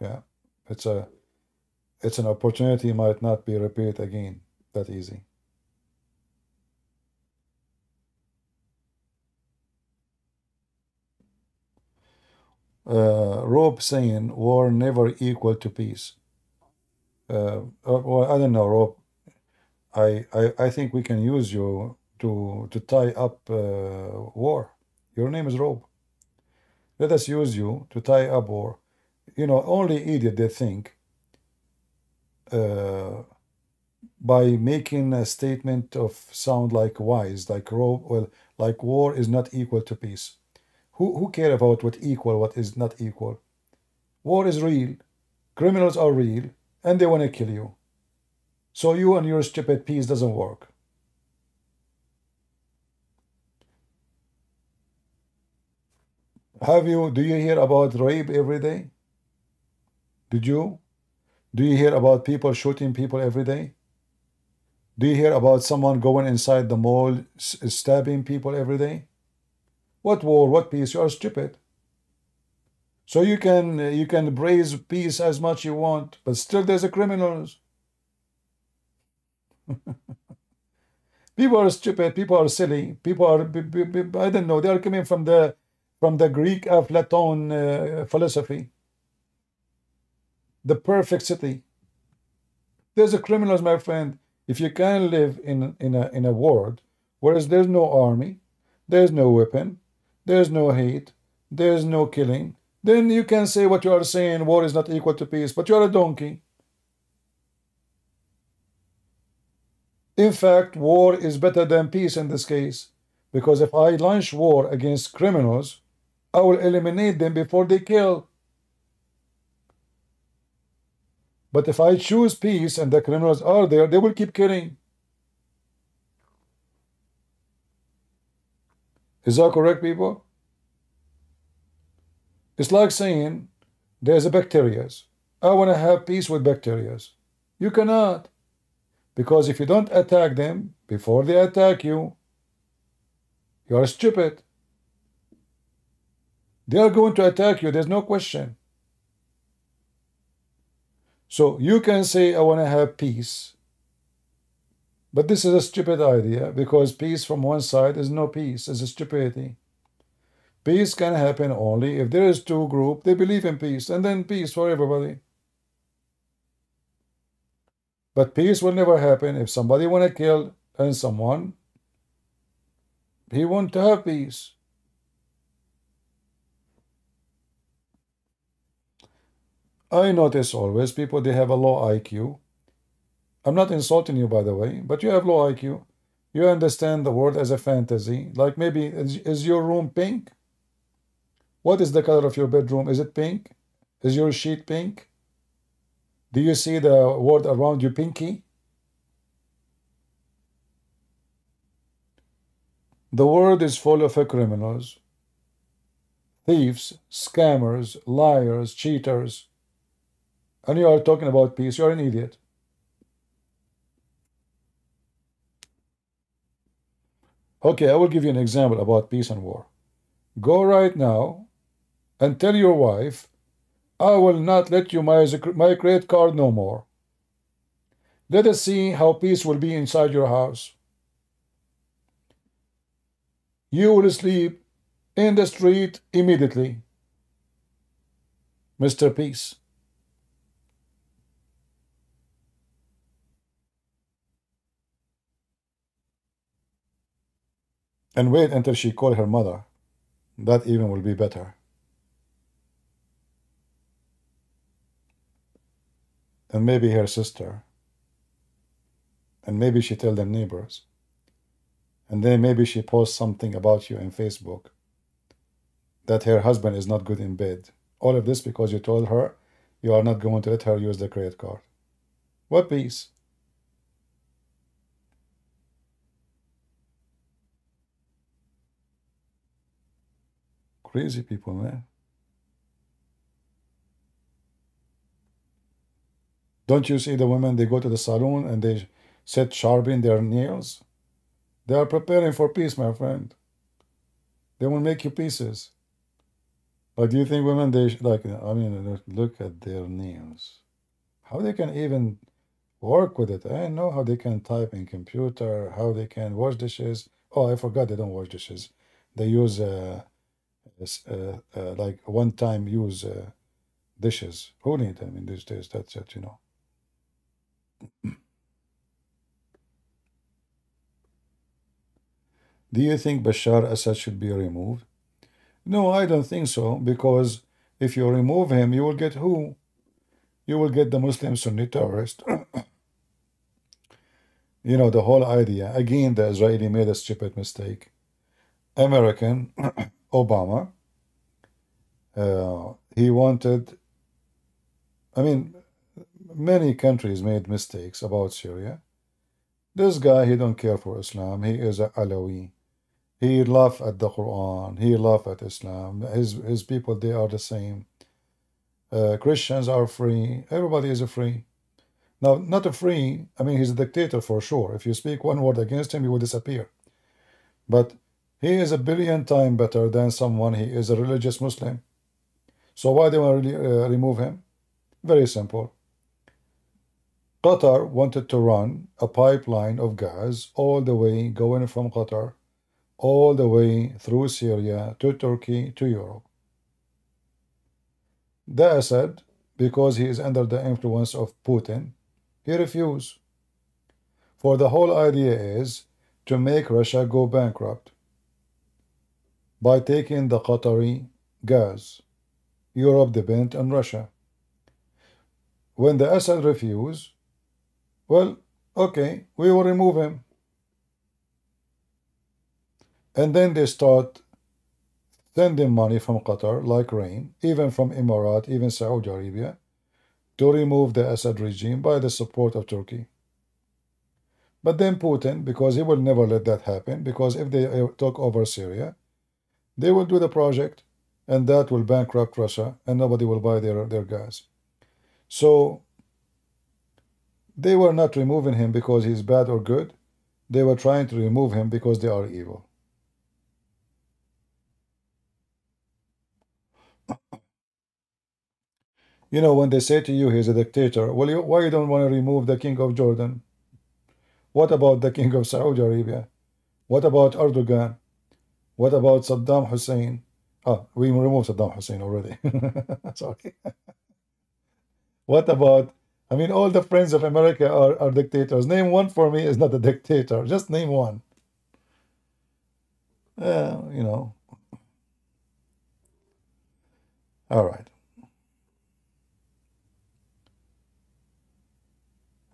Yeah, it's a, it's an opportunity might not be repeated again that easy. uh, Rob saying war never equal to peace. Uh, uh, well, I don't know, Rob. I, I, I think we can use you to to tie up uh, war. Your name is Rob. Let us use you to tie up war. You know, only idiot they think uh, by making a statement of sound like wise, like Rob, well, like war is not equal to peace. Who, who care about what equal, what is not equal? War is real, criminals are real, and they want to kill you. So you and your stupid peace doesn't work. Have you, do you hear about rape every day? Did you? Do you hear about people shooting people every day? Do you hear about someone going inside the mall stabbing people every day? What war? What peace? You are stupid. So you can you can praise peace as much you want, but still there's a criminals. [laughs] people are stupid. People are silly. People are I don't know. They are coming from the from the Greek Aflaton uh, philosophy. The perfect city. There's a criminals, my friend. If you can live in in a in a world where there's no army, there's no weapon, there's no hate, there's no killing, then you can say what you are saying, war is not equal to peace, but you are a donkey. In fact, war is better than peace in this case, because if I launch war against criminals, I will eliminate them before they kill. But if I choose peace and the criminals are there, they will keep killing. Is that correct, people? It's like saying there's a bacteria. I want to have peace with bacteria. You cannot. Because if you don't attack them before they attack you, you are stupid. They are going to attack you, there's no question. So you can say, I want to have peace. But this is a stupid idea because peace from one side is no peace, it's a stupidity. Peace can happen only if there is two group, they believe in peace, and then peace for everybody. But peace will never happen if somebody want to kill and someone, he want to have peace. I notice always people, they have a low IQ I'm not insulting you, by the way, but you have low IQ. You understand the world as a fantasy. Like maybe, is, is your room pink? What is the color of your bedroom? Is it pink? Is your sheet pink? Do you see the world around you pinky? The world is full of criminals, thieves, scammers, liars, cheaters. And you are talking about peace. You're an idiot. Okay, I will give you an example about peace and war. Go right now and tell your wife, I will not let you my, credit card no more. Let us see how peace will be inside your house. You will sleep in the street immediately. Mr. Peace. And wait until she call her mother. That even will be better. And maybe her sister. And maybe she tell the neighbors. And then maybe she posts something about you in Facebook that her husband is not good in bed. All of this because you told her you are not going to let her use the credit card. What peace? Crazy people, man. Don't you see the women, they go to the salon and they set sharpen their nails? They are preparing for peace, my friend. They will make you pieces. But do you think women, they like, I mean, look at their nails. How they can even work with it. I know how they can type in computer, how they can wash dishes. Oh, I forgot they don't wash dishes. They use uh, uh, uh, like one-time use uh, dishes. Who need them in these days? That's it, you know. Do you think Bashar Assad should be removed? No, I don't think so, because if you remove him, you will get who? You will get the Muslim Sunni terrorist. [coughs] you know, the whole idea. Again, the Israeli made a stupid mistake. American, [coughs] Obama, uh, he wanted, I mean, many countries made mistakes about Syria. This guy, he don't care for Islam. He is a Alawi. He laugh at the Quran. He laugh at Islam. His his people they are the same. Uh, Christians are free. Everybody is free. Now, not a free. I mean, he's a dictator for sure. If you speak one word against him, he will disappear. But he is a billion times better than someone. He is a religious Muslim. So why do want to uh, remove him? Very simple. Qatar wanted to run a pipeline of gas all the way going from Qatar all the way through Syria to Turkey to Europe. The Assad, because he is under the influence of Putin, he refused. For the whole idea is to make Russia go bankrupt by taking the Qatari gas. Europe depends on Russia. When the Assad refused, well, okay, we will remove him. And then they start sending money from Qatar, like rain, even from Emirat, even Saudi Arabia, to remove the Assad regime by the support of Turkey. But then Putin, because he will never let that happen, because if they uh, took over Syria, they will do the project, and that will bankrupt Russia, and nobody will buy their, their gas. So they were not removing him because he's bad or good. They were trying to remove him because they are evil. [coughs] You know, when they say to you he's a dictator, well, you, why you don't want to remove the king of Jordan? What about the king of Saudi Arabia? What about Erdogan? What about Saddam Hussein? Oh, we removed Saddam Hussein already. [laughs] Sorry. [laughs] what about, I mean, all the friends of America are, are dictators. Name one for me is not a dictator. Just name one. Uh, you know. All right.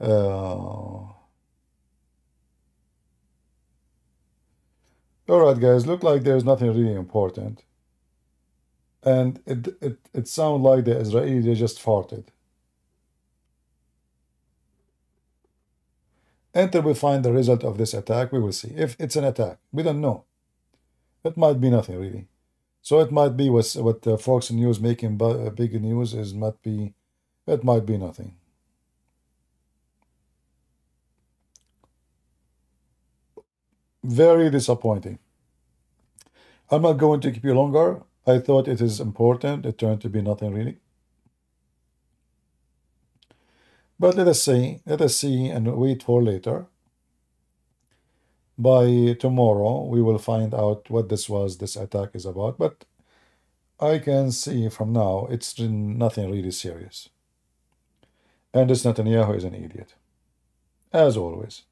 Uh, all right, guys, look like there's nothing really important. And it, it, it sounds like the Israelis they just farted. Until we find the result of this attack, we will see. If it's an attack, we don't know. It might be nothing really. So it might be what, what uh, Fox News making big news is might be, it might be nothing. Very disappointing. I'm not going to keep you longer. I thought it is important. It turned to be nothing really. But let us see, let us see and wait for later. By tomorrow, we will find out what this was, this attack is about. But I can see from now, it's nothing really serious. And this Netanyahu is an idiot, as always.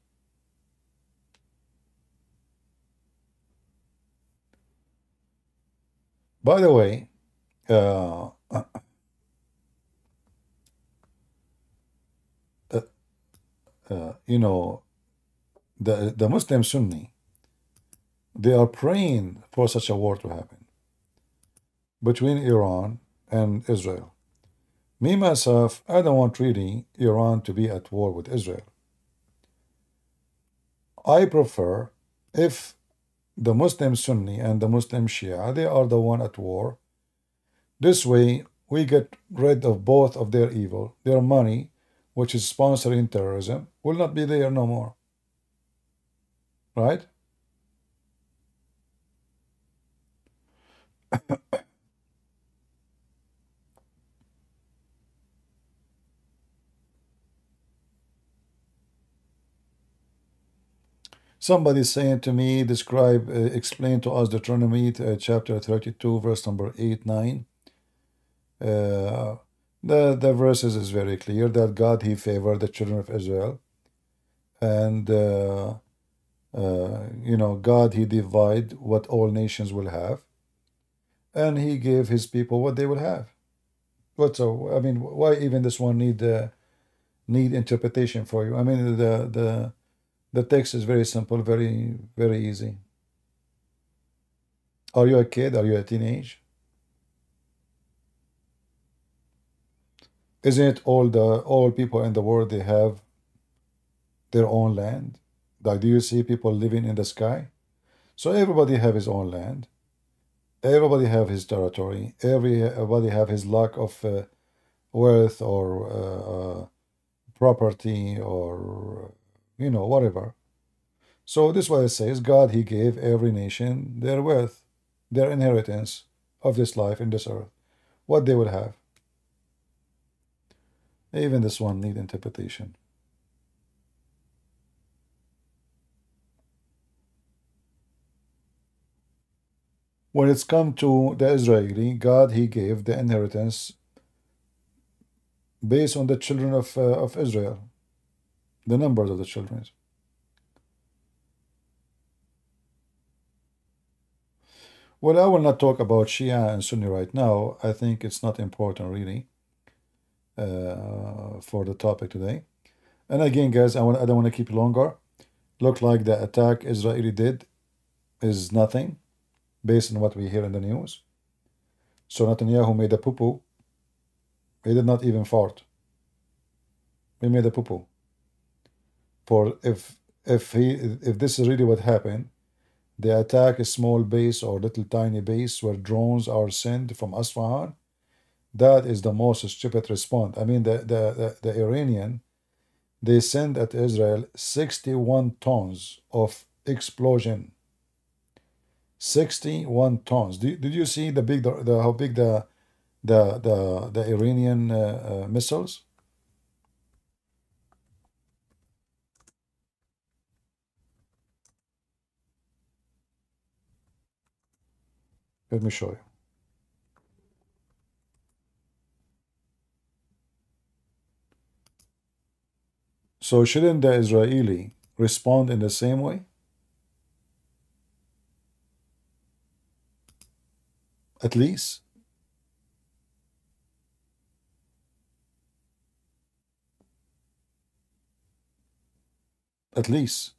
By the way, uh, uh, you know, the, the Muslim Sunni, they are praying for such a war to happen between Iran and Israel. Me, myself, I don't want really Iran to be at war with Israel. I prefer if the Muslim Sunni and the Muslim Shia, they are the one at war. This way, we get rid of both of their evil, their money, which is sponsoring terrorism, will not be there no more. Right? [coughs] Somebody saying to me, describe, uh, explain to us Deuteronomy uh, chapter 32, verse number 8, 9. Uh, the, the verses is very clear that God, he favored the children of Israel. And, uh, uh, you know, God, he divide what all nations will have. And he gave his people what they will have. What so? I mean, why even this one need uh, need interpretation for you? I mean, the the the text is very simple, very very easy. Are you a kid? Are you a teenage? Isn't it all the all people in the world they have their own land? Like do you see people living in the sky? So everybody have his own land. Everybody have his territory. Everybody have his lack of uh, or uh, uh, property or you know whatever. So this is what it says: God He gave every nation their wealth, their inheritance of this life in this earth, what they would have. Even this one need interpretation. When it's come to the Israeli, God, He gave the inheritance based on the children of, uh, of Israel, the numbers of the children. Well, I will not talk about Shia and Sunni right now. I think it's not important really uh, for the topic today. And again, guys, I, want, I don't want to keep longer. Look like the attack Israeli did is nothing based on what we hear in the news. So Netanyahu made a poo-poo. He did not even fart. He made a poo-poo. For if if he if this is really what happened, they attack a small base or little tiny base where drones are sent from Asfahan that is the most stupid response. I mean, the, the, the, the Iranian, they send at Israel 61 tons of explosion. 61 tons. Did, did you see the big, the, the how big the, the, the, the Iranian uh, uh, missiles? Let me show you. So shouldn't the Israeli respond in the same way? At least. At least.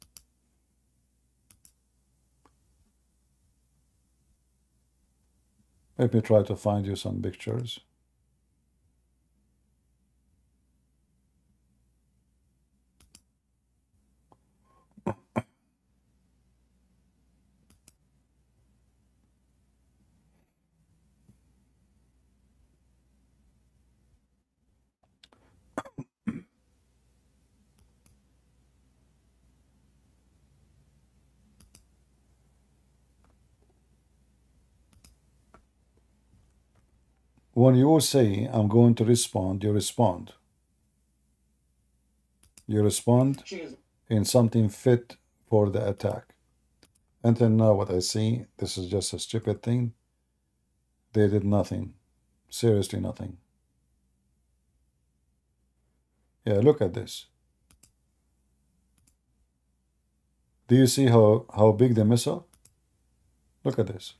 Let me try to find you some pictures. When you say I'm going to respond, you respond. You respond in something fit for the attack. Until now, what I see, this is just a stupid thing. They did nothing. Seriously, nothing. Yeah, look at this. Do you see how, how big the missile? Look at this.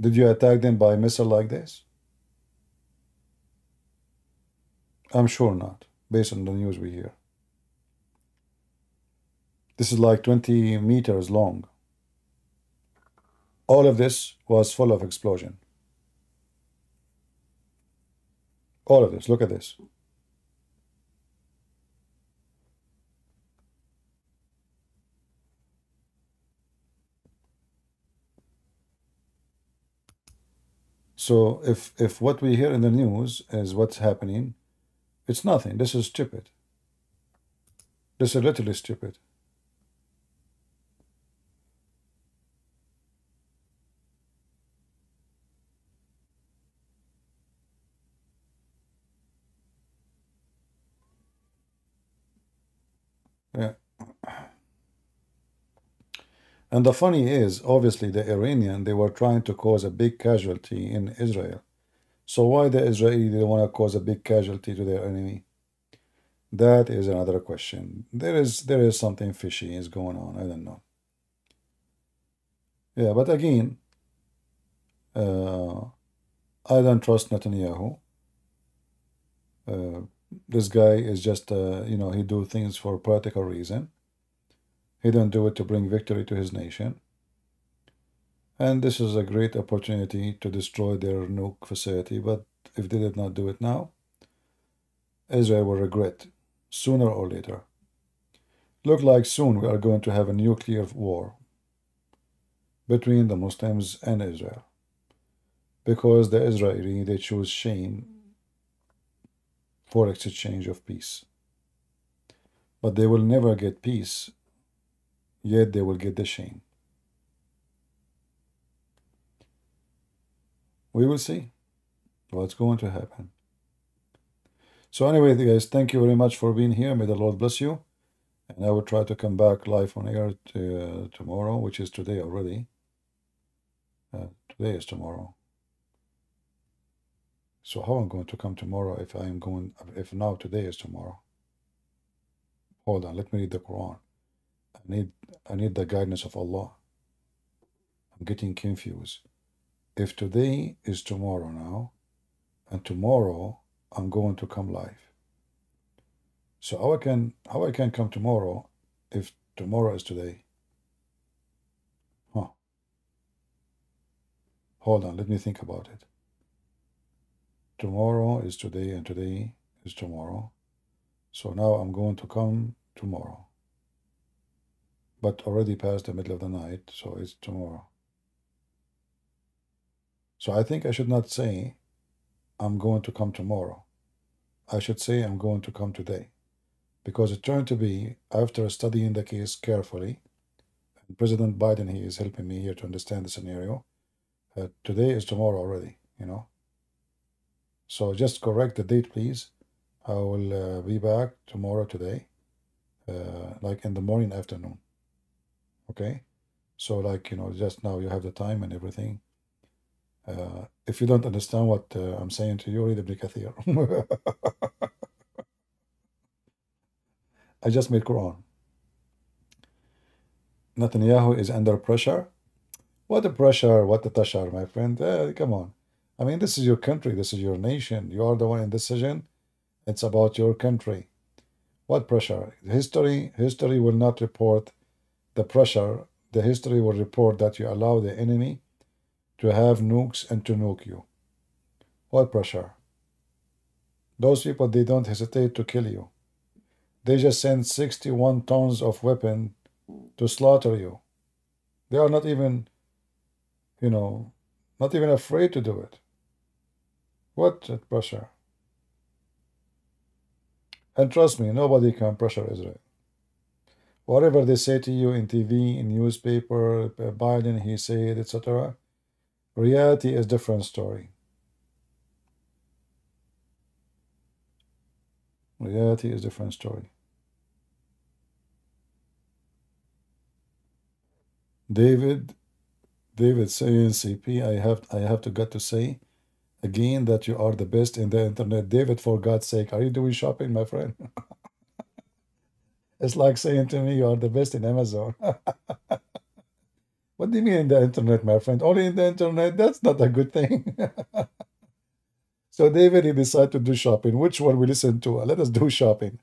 Did you attack them by missile like this? I'm sure not, based on the news we hear. This is like 20 meters long. All of this was full of explosion. All of this, look at this. So if if what we hear in the news is what's happening, it's nothing. This is stupid. This is literally stupid. Yeah. And the funny is, obviously, the Iranian, they were trying to cause a big casualty in Israel. So why the Israeli they want to cause a big casualty to their enemy? That is another question. There is there is something fishy is going on. I don't know. Yeah, but again, uh, I don't trust Netanyahu. Uh, this guy is just, uh, you know, he do things for political reason. He don't do it to bring victory to his nation. And this is a great opportunity to destroy their nuke facility, but if they did not do it now, Israel will regret sooner or later. Look like soon we are going to have a nuclear war between the Muslims and Israel. Because the Israeli, they choose shame for exchange of peace. But they will never get peace yet they will get the shame. We will see what's going to happen. So anyway, guys, thank you very much for being here. May the Lord bless you. And I will try to come back live on air to, uh, tomorrow, which is today already. Uh, today is tomorrow. So how am I going to come tomorrow if I am going, if now today is tomorrow? Hold on, let me read the Quran. I need I need the guidance of Allah. I'm getting confused. If today is tomorrow now, and tomorrow I'm going to come live. So how I can how I can come tomorrow if tomorrow is today? Huh. Hold on, let me think about it. Tomorrow is today and today is tomorrow. So now I'm going to come tomorrow but already past the middle of the night, so it's tomorrow. So I think I should not say, I'm going to come tomorrow. I should say, I'm going to come today. Because it turned to be, after studying the case carefully, and President Biden, he is helping me here to understand the scenario, uh, today is tomorrow already, you know. So just correct the date, please. I will uh, be back tomorrow today, uh, like in the morning, afternoon okay? So like you know just now you have the time and everything. Uh, if you don't understand what uh, I'm saying to you read Ibn Kathir [laughs] I just made Quran. Netanyahu is under pressure. What a pressure? What a tashar my friend? Uh, come on. I mean this is your country. This is your nation. You are the one in decision. It's about your country. What pressure? History? History will not report the pressure, the history will report that you allow the enemy to have nukes and to nuke you. What pressure? Those people, they don't hesitate to kill you. They just send 61 tons of weapon to slaughter you. They are not even, you know, not even afraid to do it. What pressure? And trust me, nobody can pressure Israel whatever they say to you in TV, in newspaper, uh, Biden, he said, etc. Reality is different story. Reality is different story. David, David saying CP, I have I have to get to say again that you are the best in the internet. David, for God's sake, are you doing shopping, my friend? [laughs] it's like saying to me you are the best in Amazon. [laughs] what do you mean in the internet, my friend? Only in the internet? That's not a good thing. [laughs] so David he decided to do shopping. Which one we listen to? Let us do shopping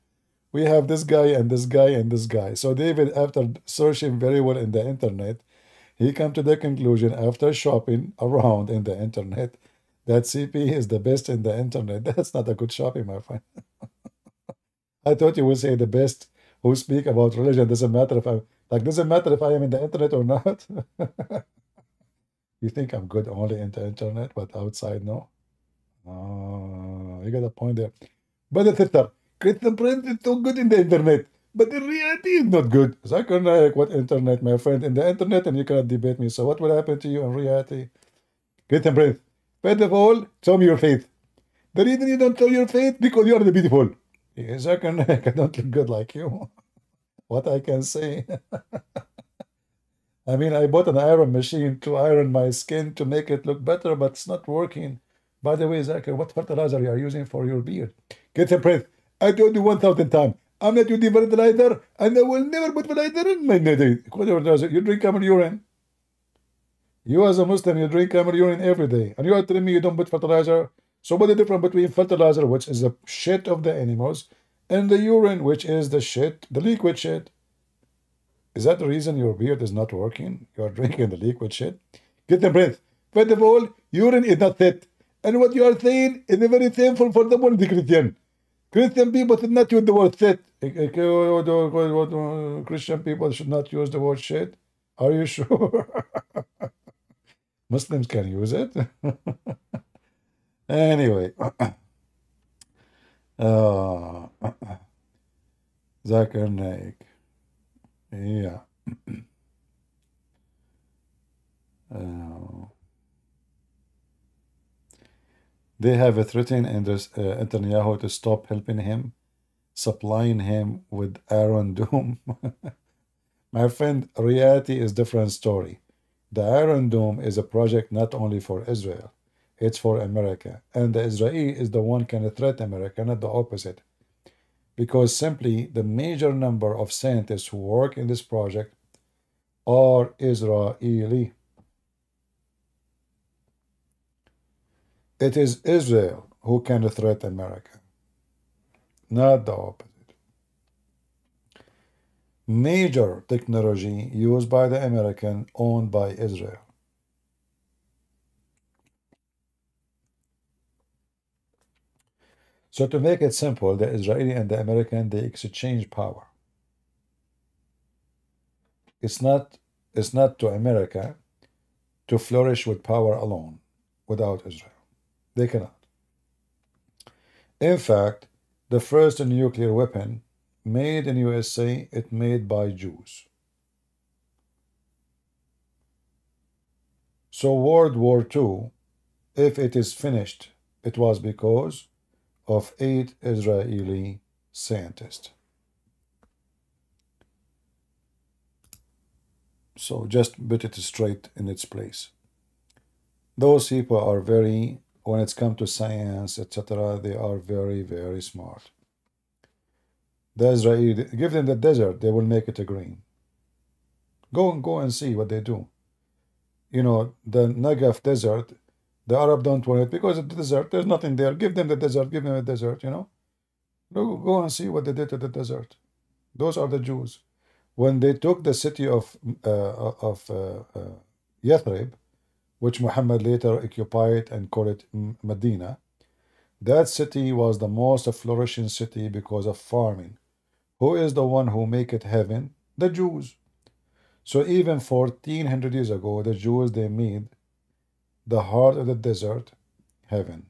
we have this guy and this guy and this guy. So David, after searching very well in the internet, he come to the conclusion after shopping around in the internet that CP is the best in the internet. [laughs] That's not a good shopping, my friend. I thought you would say the best who speak about religion. Doesn't matter if I like. Doesn't matter if I am in the internet or not. [laughs] you think I'm good only in the internet, but outside no. Oh, you got a point there. But the sister, Christian Prince is so good in the internet, but in reality is not good. Zakir Naik, what internet, my friend? In the internet, and you cannot debate me. So what will happen to you in reality? Christian Prince, first of all, show me your faith. The reason you don't show your faith, because you are the beautiful. Yes, Zakir Naik, I don't look good like you. what I can say. [laughs] I mean, I bought an iron machine to iron my skin to make it look better, but it's not working. By the way, Zakir, what fertilizer you are using for your beard? Get a breath. I told you 1,000 times. I'm not using fertilizer, and I will never put fertilizer in my fertilizer. You drink camel urine. You as a Muslim, you drink camel urine every day, and you are telling me you don't put fertilizer. So what's the difference between fertilizer, which is the shit of the animals, and the urine, which is the shit, the liquid shit? Is that the reason your beard is not working? You are drinking the liquid shit? Get the breath. First of all, urine is not fit. And what you are saying is very sinful for the one Christian. Christian people should not use the word shit. Christian people should not use the word shit. Are you [laughs] sure? Muslims can use it. [laughs] anyway. [clears throat] uh, Zakir Naik. Yeah. [clears throat] uh, they have a threatened uh, Netanyahu to stop helping him, supplying him with Iron [laughs] Dome. My friend, reality is different story. The Iron Dome is a project not only for Israel, it's for America. And the Israeli is the one can threat America, not the opposite. Because simply the major number of scientists who work in this project are Israeli. It is Israel who can threat America, not the opposite. Major technology used by the American owned by Israel. So to make it simple, the Israeli and the American, they exchange power. It's not, it's not to America to flourish with power alone without Israel. They cannot. In fact, the first nuclear weapon made in USA, it made by Jews. So World War II, if it is finished, it was because of eight Israeli scientists. So just put it straight in its place. Those people are very when it's come to science, etc., they are very, very smart. The Israeli, give them the desert, they will make it a green. Go and go and see what they do. You know, the Negev desert, the Arab don't want it because it's the desert. There's nothing there. Give them the desert. Give them the desert. You know, go go and see what they did to the desert. Those are the Jews. When they took the city of uh, of uh, uh, Yathrib, which Muhammad later occupied and called it Medina. That city was the most flourishing city because of farming. Who is the one who make it heaven? The Jews. So even 1400 years ago, the Jews, they made the heart of the desert, heaven.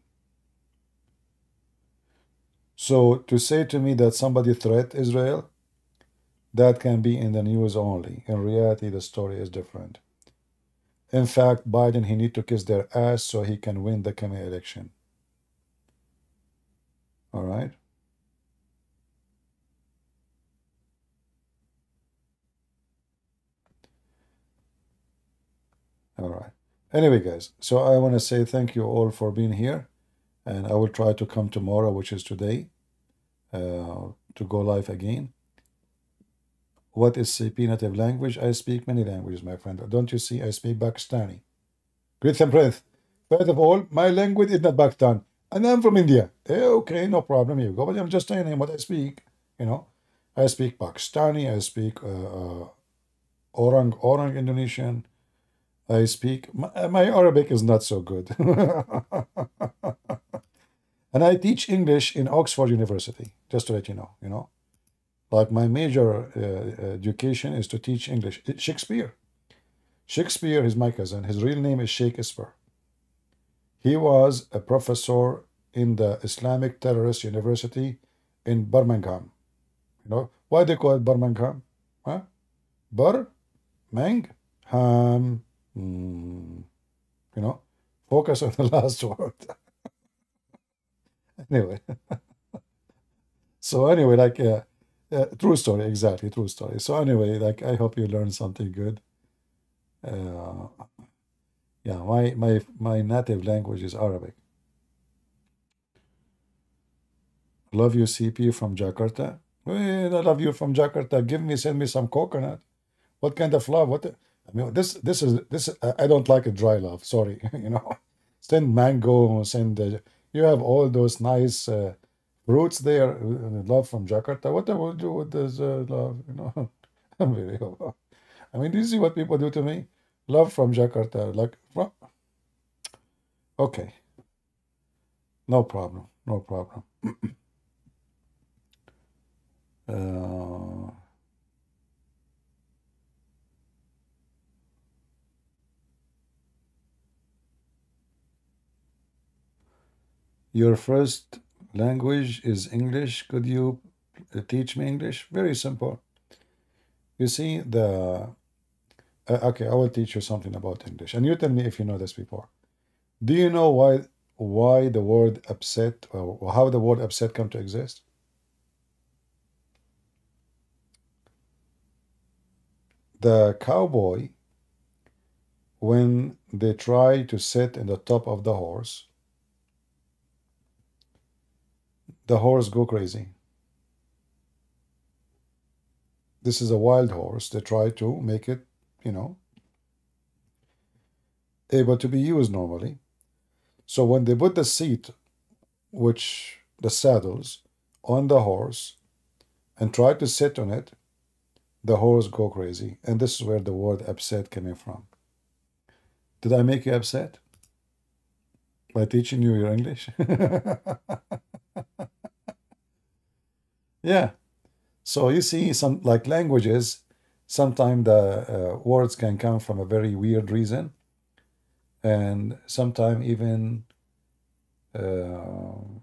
So to say to me that somebody threat Israel, that can be in the news only. In reality, the story is different. In fact, Biden, he need to kiss their ass so he can win the coming election. All right? All right. Anyway, guys, so I want to say thank you all for being here. And I will try to come tomorrow, which is today, uh, to go live again. What is CP native language? I speak many languages, my friend. Don't you see? I speak Pakistani. Great and. First of all, my language is not Pakistan. And I'm from India. Eh, okay, no problem. You go. But I'm just telling him what I speak. You know, I speak Pakistani. I speak uh, uh, Orang Orang Indonesian. I speak. My, my Arabic is not so good. [laughs] and I teach English in Oxford University. Just to let you know. You know, like my major uh, education is to teach English. Shakespeare. Shakespeare is my cousin. His real name is Shakespeare. He was a professor in the Islamic Terrorist University in Birmingham. You know, why they call it Birmingham? Huh? Birmingham. Mm. You know, focus on the [laughs] last word. [laughs] anyway. [laughs] so anyway, like, uh, uh, true story, exactly, true story. So anyway, like, I hope you learned something good. Uh, yeah, my, my, my native language is Arabic. Love you, CP from Jakarta. I love you from Jakarta. Give me, send me some coconut. What kind of love? What? I mean, this, this is this. I don't like a dry love. Sorry, [laughs] you know. Send mango. Send. Uh, you have all those nice uh, fruits there. Uh, love from Jakarta. What I will do with this uh, love? You know. [laughs] [laughs] I mean, do you see what people do to me? Love from Jakarta. Like, from... okay. No problem. No problem. [clears throat] Uh, your first language is English. Could you uh, teach me English? Very simple. You see, the uh, okay, I will teach you something about English, and you tell me if you know this before. Do you know why why the word upset or how the word upset come to exist? the cowboy, when they try to sit in the top of the horse, the horse go crazy. This is a wild horse. They try to make it, you know, able to be used normally. So when they put the seat, which the saddles, on the horse and try to sit on it, the horse go crazy. And this is where the word upset coming from. Did I make you upset? By teaching you your English? [laughs] yeah. So you see, some like languages, sometimes the uh, words can come from a very weird reason. And sometimes even uh,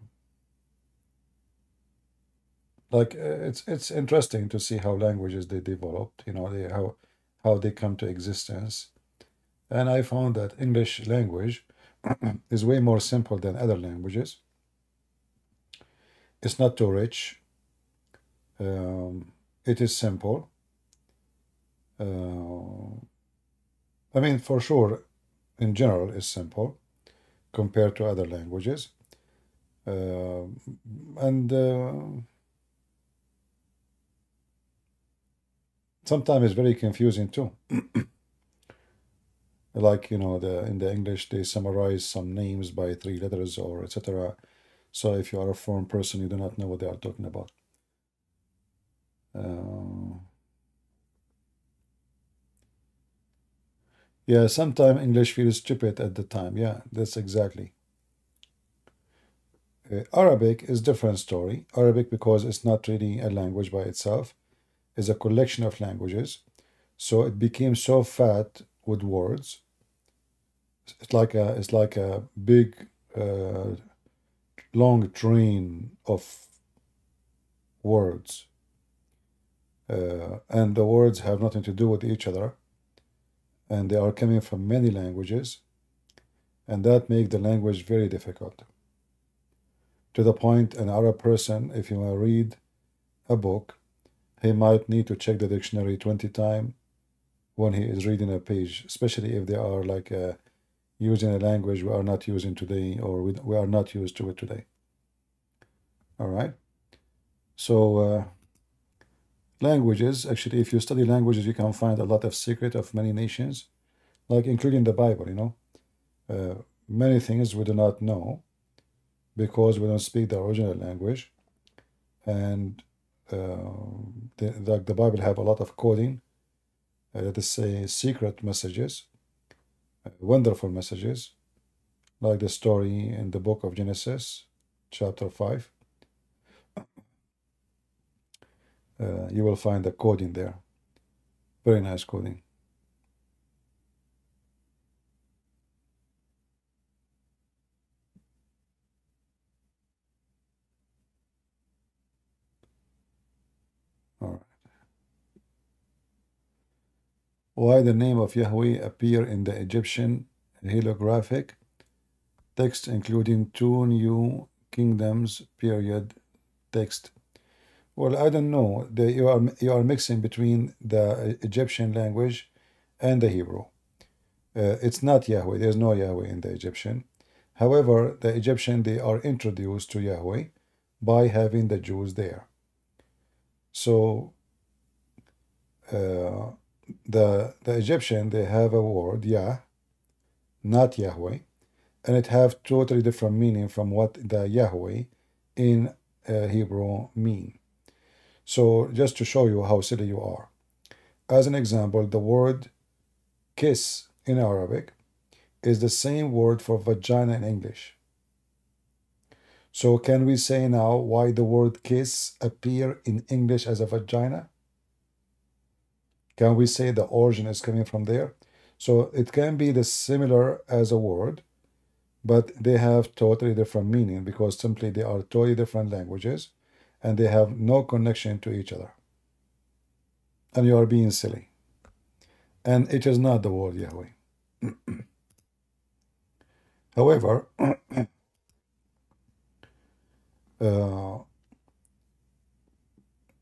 like uh, it's it's interesting to see how languages they developed you know they how how they come to existence and i found that english language [clears throat] is way more simple than other languages it's not too rich um, it is simple uh, i mean for sure in general it's simple compared to other languages uh, and uh, sometimes it's very confusing too. [clears throat] like you know, the in the English they summarize some names by three letters or etc. So if you are a foreign person, you do not know what they are talking about. Uh, yeah, sometimes English feels stupid at the time. Yeah, that's exactly. Uh, Arabic is different story. Arabic because it's not really a language by itself is a collection of languages. So it became so fat with words. It's like a it's like a big uh, long train of words. Uh, and the words have nothing to do with each other. And they are coming from many languages. And that makes the language very difficult. To the point an Arab person, if you want to read a book, he might need to check the dictionary 20 times when he is reading a page, especially if they are like uh, using a language we are not using today or we, we are not used to it today. All right. So uh, languages, actually, if you study languages, you can find a lot of secret of many nations, like including the Bible, you know. Uh, many things we do not know because we don't speak the original language. And uh, the, like the Bible have a lot of coding, uh, let us say secret messages, uh, wonderful messages, like the story in the book of Genesis, chapter 5 uh, you will find the coding there. Very nice coding. All right. Why the name of Yahweh appear in the Egyptian hieroglyphic text, including two new kingdoms period text well, I don't know. The, you are you are mixing between the Egyptian language and the Hebrew. Uh, it's not Yahweh. There's no Yahweh in the Egyptian. However, the Egyptian they are introduced to Yahweh by having the Jews there. So uh, the the Egyptian they have a word Yah, not Yahweh, and it have totally different meaning from what the Yahweh in uh, Hebrew mean. So just to show you how silly you are. As an example, the word kiss in Arabic is the same word for vagina in English. So can we say now why the word kiss appear in English as a vagina? Can we say the origin is coming from there? So it can be the similar as a word, but they have totally different meaning because simply they are totally different languages and they have no connection to each other. And you are being silly. And it is not the word Yahweh. [clears throat] However, [clears throat] uh,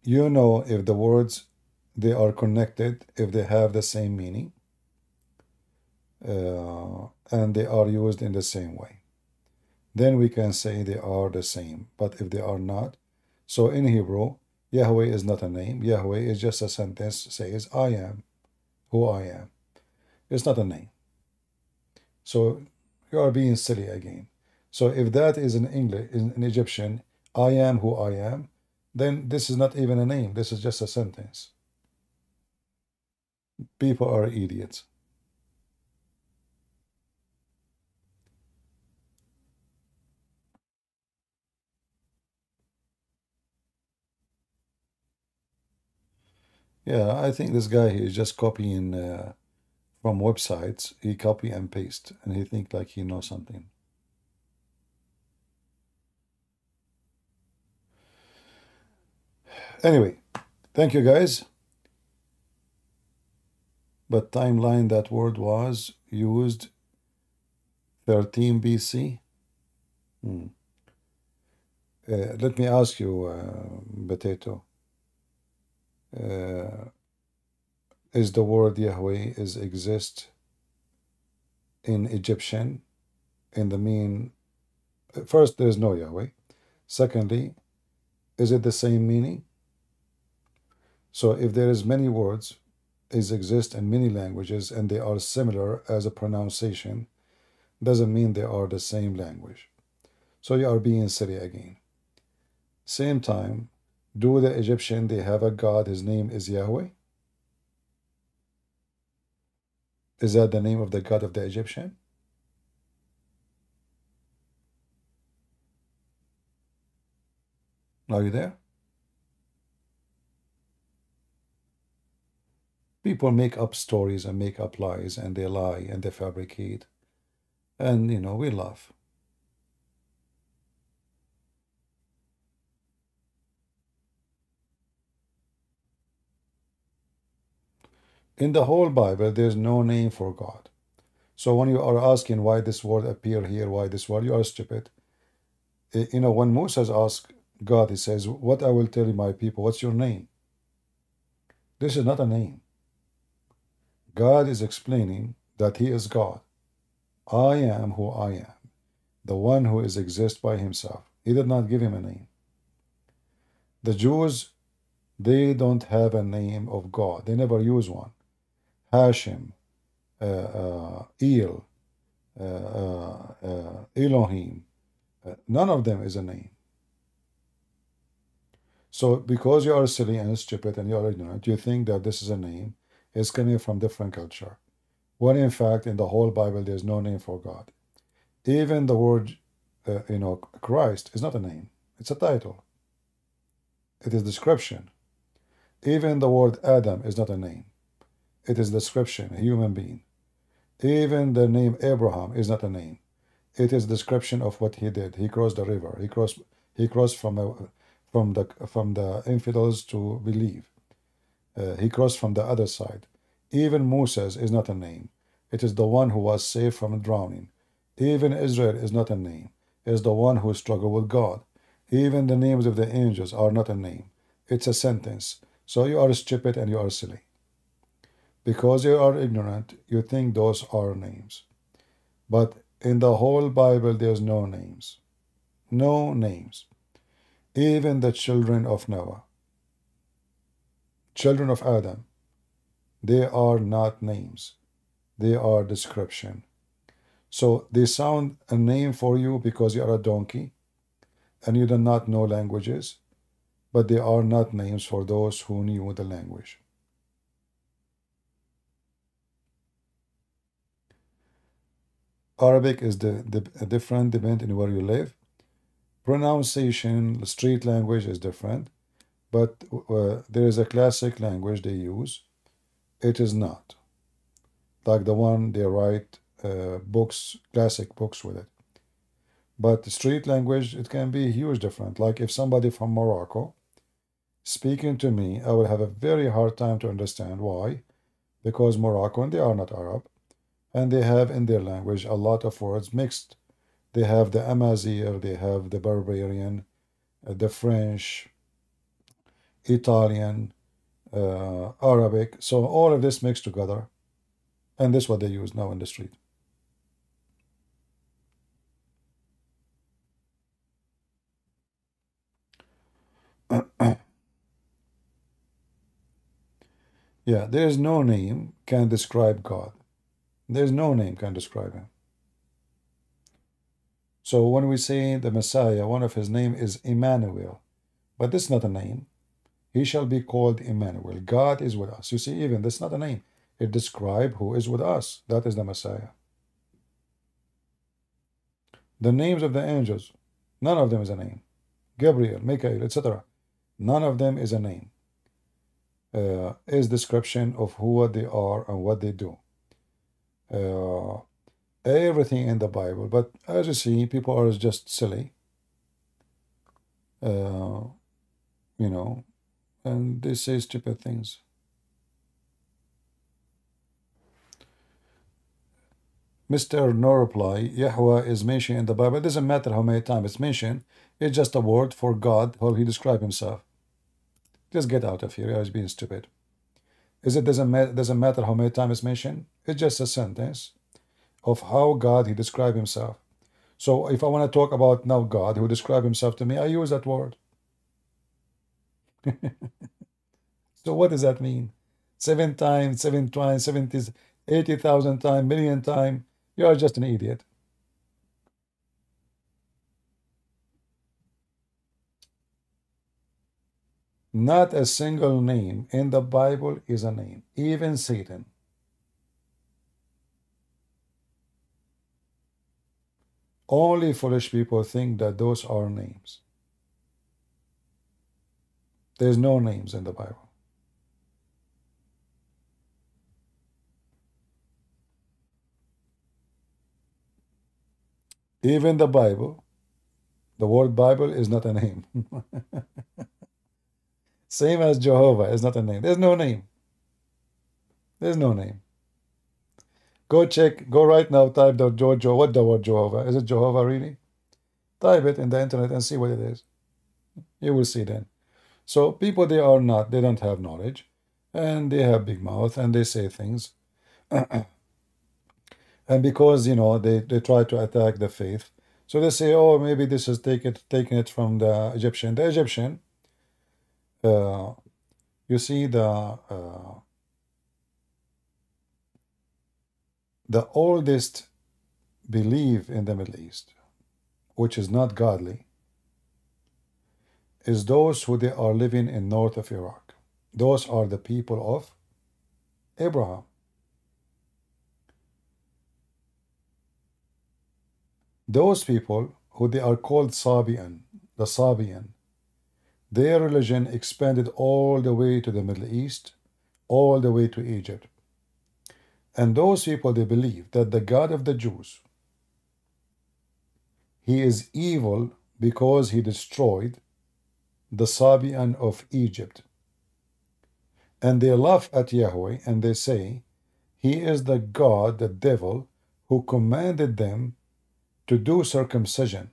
you know if the words they are connected, if they have the same meaning, uh, and they are used in the same way. Then we can say they are the same. But if they are not, so in Hebrew, Yahweh is not a name. Yahweh is just a sentence says, I am who I am. It's not a name. So you are being silly again. So if that is in English, in, Egyptian, I am who I am, then this is not even a name. This is just a sentence. People are idiots. Yeah, I think this guy is just copying uh, from websites. He copy and paste, and he think like he knows something. Anyway, thank you guys. But timeline that word was used 13 BC. Hmm. Uh, let me ask you, uh, Potato uh, is the word Yahweh is exist in Egyptian in the mean first there is no Yahweh. Secondly is it the same meaning? So if there is many words is exist in many languages and they are similar as a pronunciation doesn't mean they are the same language. So you are being silly again. Same time do the Egyptian, they have a god, his name is Yahweh? Is that the name of the god of the Egyptian? Are you there? People make up stories and make up lies and they lie and they fabricate. And, you know, we laugh. In the whole Bible, there's no name for God. So when you are asking why this word appear here, why this word, you are stupid. Eh, you know, when Moses asked God, he says, what I will tell you, my people, what's your name? This is not a name. God is explaining that He is God. I am who I am, the one who is exist by Himself. He did not give him a name. The Jews, they don't have a name of God. They never use one. Hashem, El, uh, uh, uh Elohim. None of them is a name. So because you are silly and stupid and you are ignorant, you think that this is a name. It's coming from different culture. When in fact, in the whole Bible, there's no name for God. Even the word, uh, you know, Christ is not a name. It's a title. It is description. Even the word Adam is not a name. It is description, a human being. Even the name Abraham is not a name. It is description of what he did. He crossed the river. He crossed. He crossed from a, from the from the infidels to believe. Uh, he crossed from the other side. Even Moses is not a name. It is the one who was saved from drowning. Even Israel is not a name. It is the one who struggled with God. Even the names of the angels are not a name. It's a sentence. So you are stupid and you are silly. Because you are ignorant, you think those are names. But in the whole Bible, there's no names. No names. Even the children of Noah, children of Adam, they are not names. They are description. So they sound a name for you because you are a donkey and you do not know languages, but they are not names for those who knew the language. Arabic is the, the different depending on where you live. Pronunciation, street language is different, but uh, there is a classic language they use. It is not like the one they write uh, books, classic books with it. But street language, it can be huge different. Like if somebody from Morocco speaking to me, I will have a very hard time to understand why. Because Moroccan, they are not Arab. And they have in their language a lot of words mixed. They have the Amazigh, they have the Barbarian, uh, the French, Italian, uh, Arabic. So all of this mixed together. And this is what they use now in the street. [coughs] yeah, there is no name can describe God. There's no name can describe him. So when we say the Messiah, one of his name is Emmanuel, but this is not a name. He shall be called Emmanuel. God is with us. You see, even that's not a name. It describes who is with us. That is the Messiah. The names of the angels, none of them is a name. Gabriel, Michael, etc. None of them is a name. Uh, is description of who they are and what they do. Uh, everything in the Bible, but as you see, people are just silly. Uh, you know, and they say stupid things. Mr. No reply, Yahweh is mentioned in the Bible. It doesn't matter how many times it's mentioned. It's just a word for God, how he describes himself. Just get out of here. You're being stupid. Is it doesn't matter, doesn't matter how many times it's mentioned? It's just a sentence of how God he described himself. So if I want to talk about now God who described himself to me, I use that word. [laughs] so what does that mean? Seven times, seven times, seventy, eighty thousand times, million times. You are just an idiot. Not a single name in the Bible is a name, even Satan. Only foolish people think that those are names. There's no names in the Bible. Even the Bible, the word Bible is not a name. [laughs] Same as Jehovah is not a name. There's no name. There's no name. Go check, go right now, type the Jojo, what the word Jehovah? Is it Jehovah really? Type it in the internet and see what it is. You will see then. So people, they are not, they don't have knowledge and they have big mouth and they say things. [clears throat] and because you know they, they try to attack the faith so they say oh maybe this is taken taking it from the egyptian the egyptian uh, you see the uh, the oldest belief in the middle east which is not godly is those who they are living in north of iraq. Those are the people of abraham. Those people, who they are called Sabian, the Sabian, their religion expanded all the way to the Middle East, all the way to Egypt. And those people, they believe that the God of the Jews, he is evil because he destroyed the Sabian of Egypt. And they laugh at Yahweh and they say, He is the God, the devil, who commanded them to do circumcision.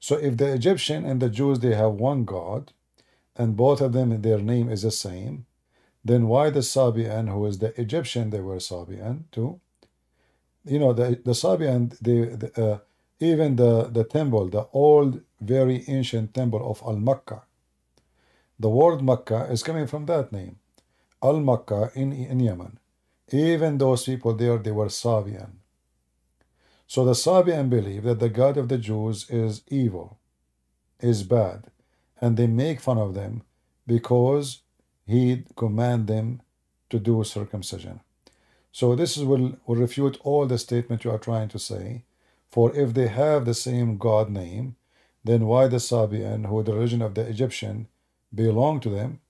So if the Egyptian and the Jews they have one God, and both of them their name is the same, then why the Sabian, who is the Egyptian, they were Sabian too? You know, the the Sabian, the, uh, even the the temple, the old, very ancient temple of Al Makkah. The word Makkah is coming from that name, Al Makkah in in Yemen. Even those people there, they were Sabian. So the Sabian believe that the God of the Jews is evil, is bad, and they make fun of them because he command them to do circumcision. So this will, will refute all the statement you are trying to say. For if they have the same God name, then why the Sabian, who the religion of the Egyptian belong to them,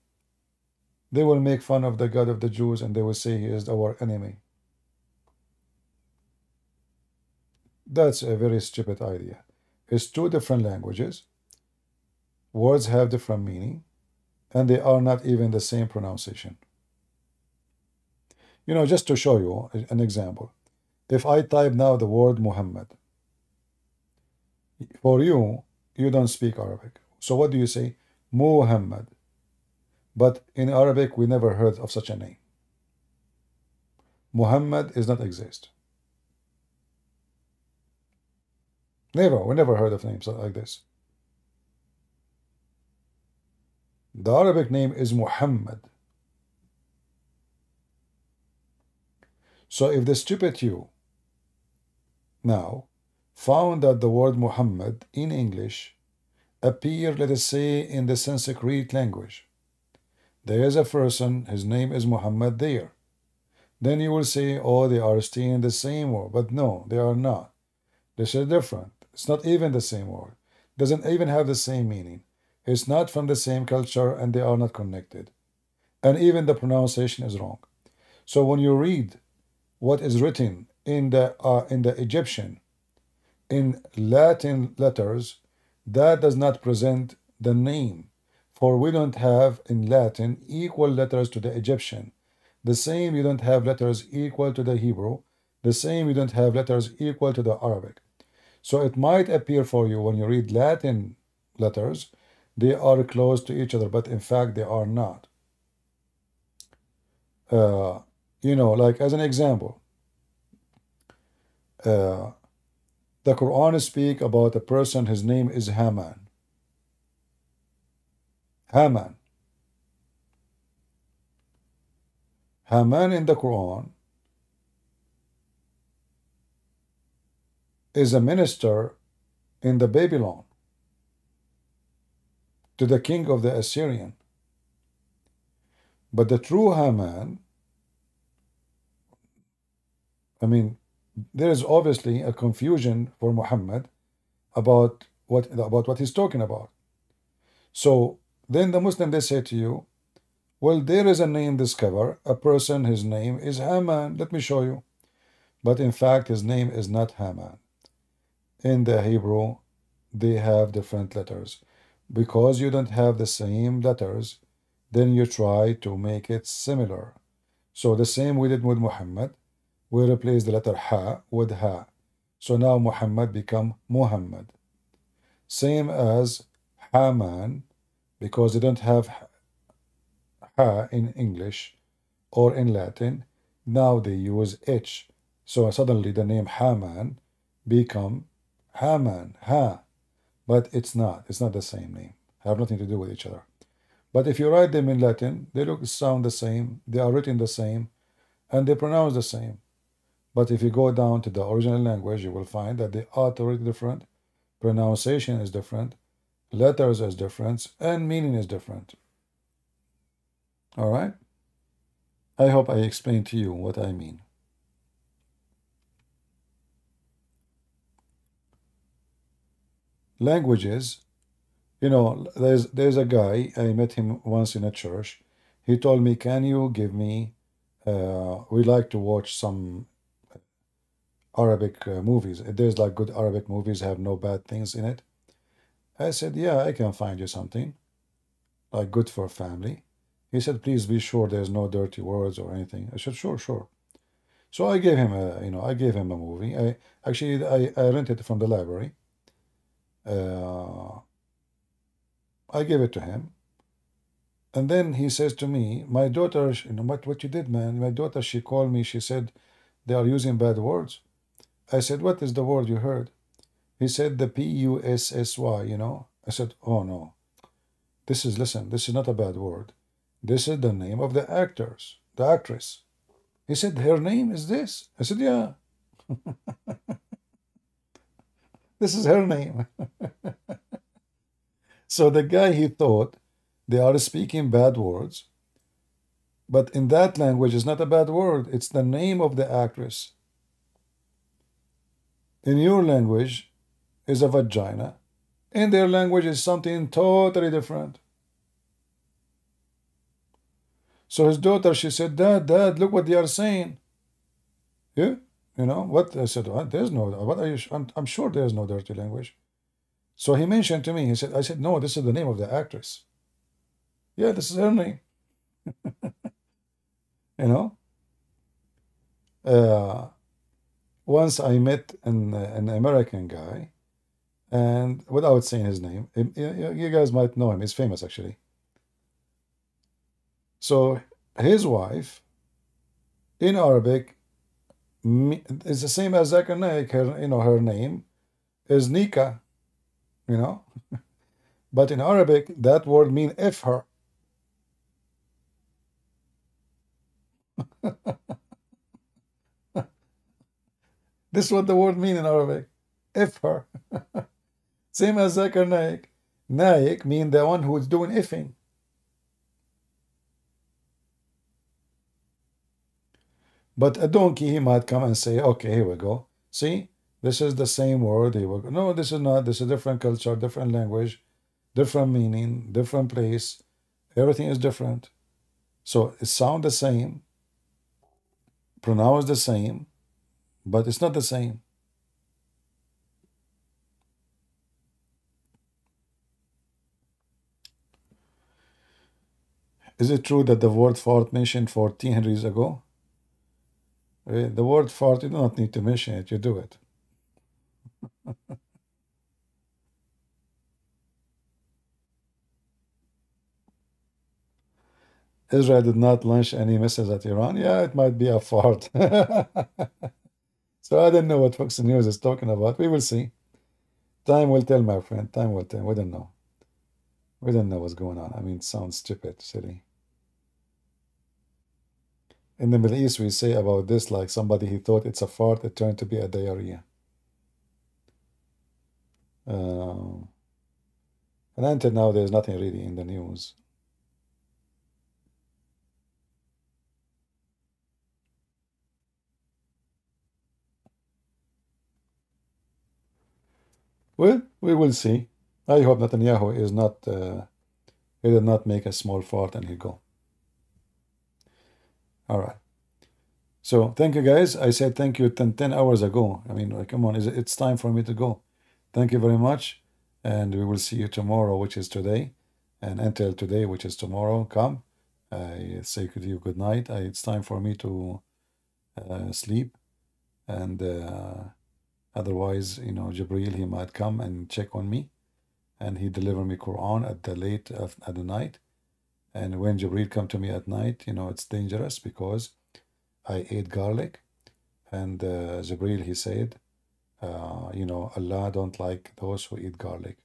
they will make fun of the God of the Jews and they will say he is our enemy. That's a very stupid idea. It's two different languages. Words have different meaning, and they are not even the same pronunciation. You know, just to show you an example, if I type now the word Muhammad, for you, you don't speak Arabic. So what do you say? Muhammad. But in Arabic, we never heard of such a name. Muhammad does not exist. Never, we never heard of names like this. The Arabic name is Muhammad. So if the stupid you now found that the word Muhammad in English appear, let us say, in the Sanskrit language, there is a person, his name is Muhammad there. Then you will say, oh, they are in the same word. But no, they are not. This is different. It's not even the same word. It Doesn't even have the same meaning. It's not from the same culture and they are not connected. And even the pronunciation is wrong. So when you read what is written in the uh, in the Egyptian in Latin letters, that does not present the name. For we don't have in Latin equal letters to the Egyptian. The same you don't have letters equal to the Hebrew. The same you don't have letters equal to the Arabic. So it might appear for you when you read Latin letters, they are close to each other, but in fact they are not. Uh, you know, like as an example, uh, the Quran speak about a person, his name is Haman. Haman. Haman in the Quran is a minister in the Babylon to the king of the Assyrian. But the true Haman, I mean, there is obviously a confusion for Muhammad about what about what he's talking about. So then the Muslim they say to you, well, there is a name discover, a person, his name is Haman. Let me show you. But in fact, his name is not Haman in the Hebrew, they have different letters. Because you don't have the same letters, then you try to make it similar. So the same we did with Muhammad, we replace the letter Ha with Ha. So now Muhammad become Muhammad. Same as Haman, because they don't have Ha in English or in Latin, now they use H. So suddenly the name Haman become Haman, Ha. But it's not. It's not the same name. Have nothing to do with each other. But if you write them in Latin, they look sound the same, they are written the same, and they pronounce the same. But if you go down to the original language, you will find that the author is different, pronunciation is different, letters is different, and meaning is different. All right? I hope I explained to you what I mean. Languages you know, there's there's a guy I met him once in a church. He told me, "Can you give me? Uh, we like to watch some Arabic uh, movies. There's like good Arabic movies have no bad things in it." I said, "Yeah, I can find you something like good for family." He said, "Please be sure there's no dirty words or anything." I said, "Sure, sure." So I gave him a, you know, I gave him a movie. I actually I, I rented it from the library. Uh, I gave it to him. And then he says to me, my daughter, you know, what, what you did, man? My daughter, she called me, she said, they are using bad words. I said, what is the word you heard? He said, the P-U-S-S-Y, you know? I said, oh no. This is, listen, this is not a bad word. This is the name of the actors, the actress. He said, her name is this. I said, yeah. [laughs] this is her name. [laughs] So the guy, he thought they are speaking bad words, but in that language, it's not a bad word, it's the name of the actress. In your language is a vagina, in their language is something totally different. So his daughter, she said, Dad, Dad, look what they are saying. Yeah, you know what? I said? There's no, what are you, I'm, I'm sure there's no dirty language. So he mentioned to me, he said, I said, no, this is the name of the actress. Yeah, this is her name. [laughs] you know? Uh, once I met an, an American guy, and without saying his name, you guys might know him, he's famous actually. So his wife, in Arabic, is the same as Naik, her, you know, her name is Nika you know. [laughs] but in Arabic, that word mean if her. [laughs] this is what the word mean in Arabic. If her. [laughs] Same as Zakir Naik. Naik mean the one who is doing ifing. But a donkey, he might come and say, okay, here we go. See, this is the same word. He will, no, this is not. This is a different culture, different language, different meaning, different place. Everything is different. So it sounds the same, pronounce the same, but it's not the same. Is it true that the word fart mentioned 1400 years ago? The word fart, you do not need to mention it, you do it. [laughs] Israel did not launch any missiles at Iran. Yeah, it might be a fart. [laughs] so I don't know what Fox News is talking about. We will see. Time will tell, my friend. Time will tell. We don't know. We don't know what's going on. I mean, it sounds stupid, silly. In the Middle East, we say about this like somebody he thought it's a fart, it turned to be a diarrhea. Uh, and until now, there's nothing really in the news. Well, we will see. I hope Netanyahu is not, uh, he did not make a small fart and he'll go. All right. So thank you guys. I said thank you 10, 10 hours ago. I mean, come on, it's time for me to go. Thank you very much. And we will see you tomorrow, which is today. And until today, which is tomorrow, come. I say to you good night. I, it's time for me to uh, sleep. And uh, otherwise, you know, Jibril, he might come and check on me. And he deliver me Quran at the late at the night. And when Jibril come to me at night, you know, it's dangerous because I ate garlic, and uh, he said, uh, you know, Allah don't like those who eat garlic,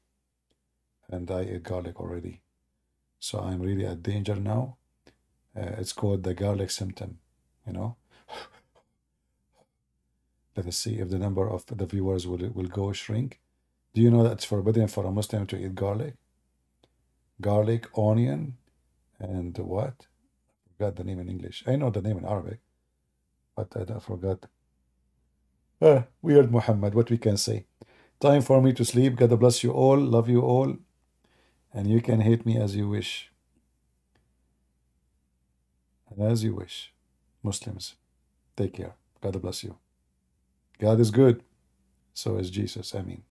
and I ate garlic already, so I'm really at danger now. Uh, it's called the garlic symptom, you know. [laughs] Let us see if the number of the viewers will will go shrink. Do you know that it's forbidden for a Muslim to eat garlic? Garlic, onion, and what? I forgot the name in English. I know the name in Arabic, but I forgot. Ah, weird Muhammad, what we can say. Time for me to sleep. God bless you all. Love you all. And you can hate me as you wish. And as you wish. Muslims, take care. God bless you. God is good. So is Jesus. I mean.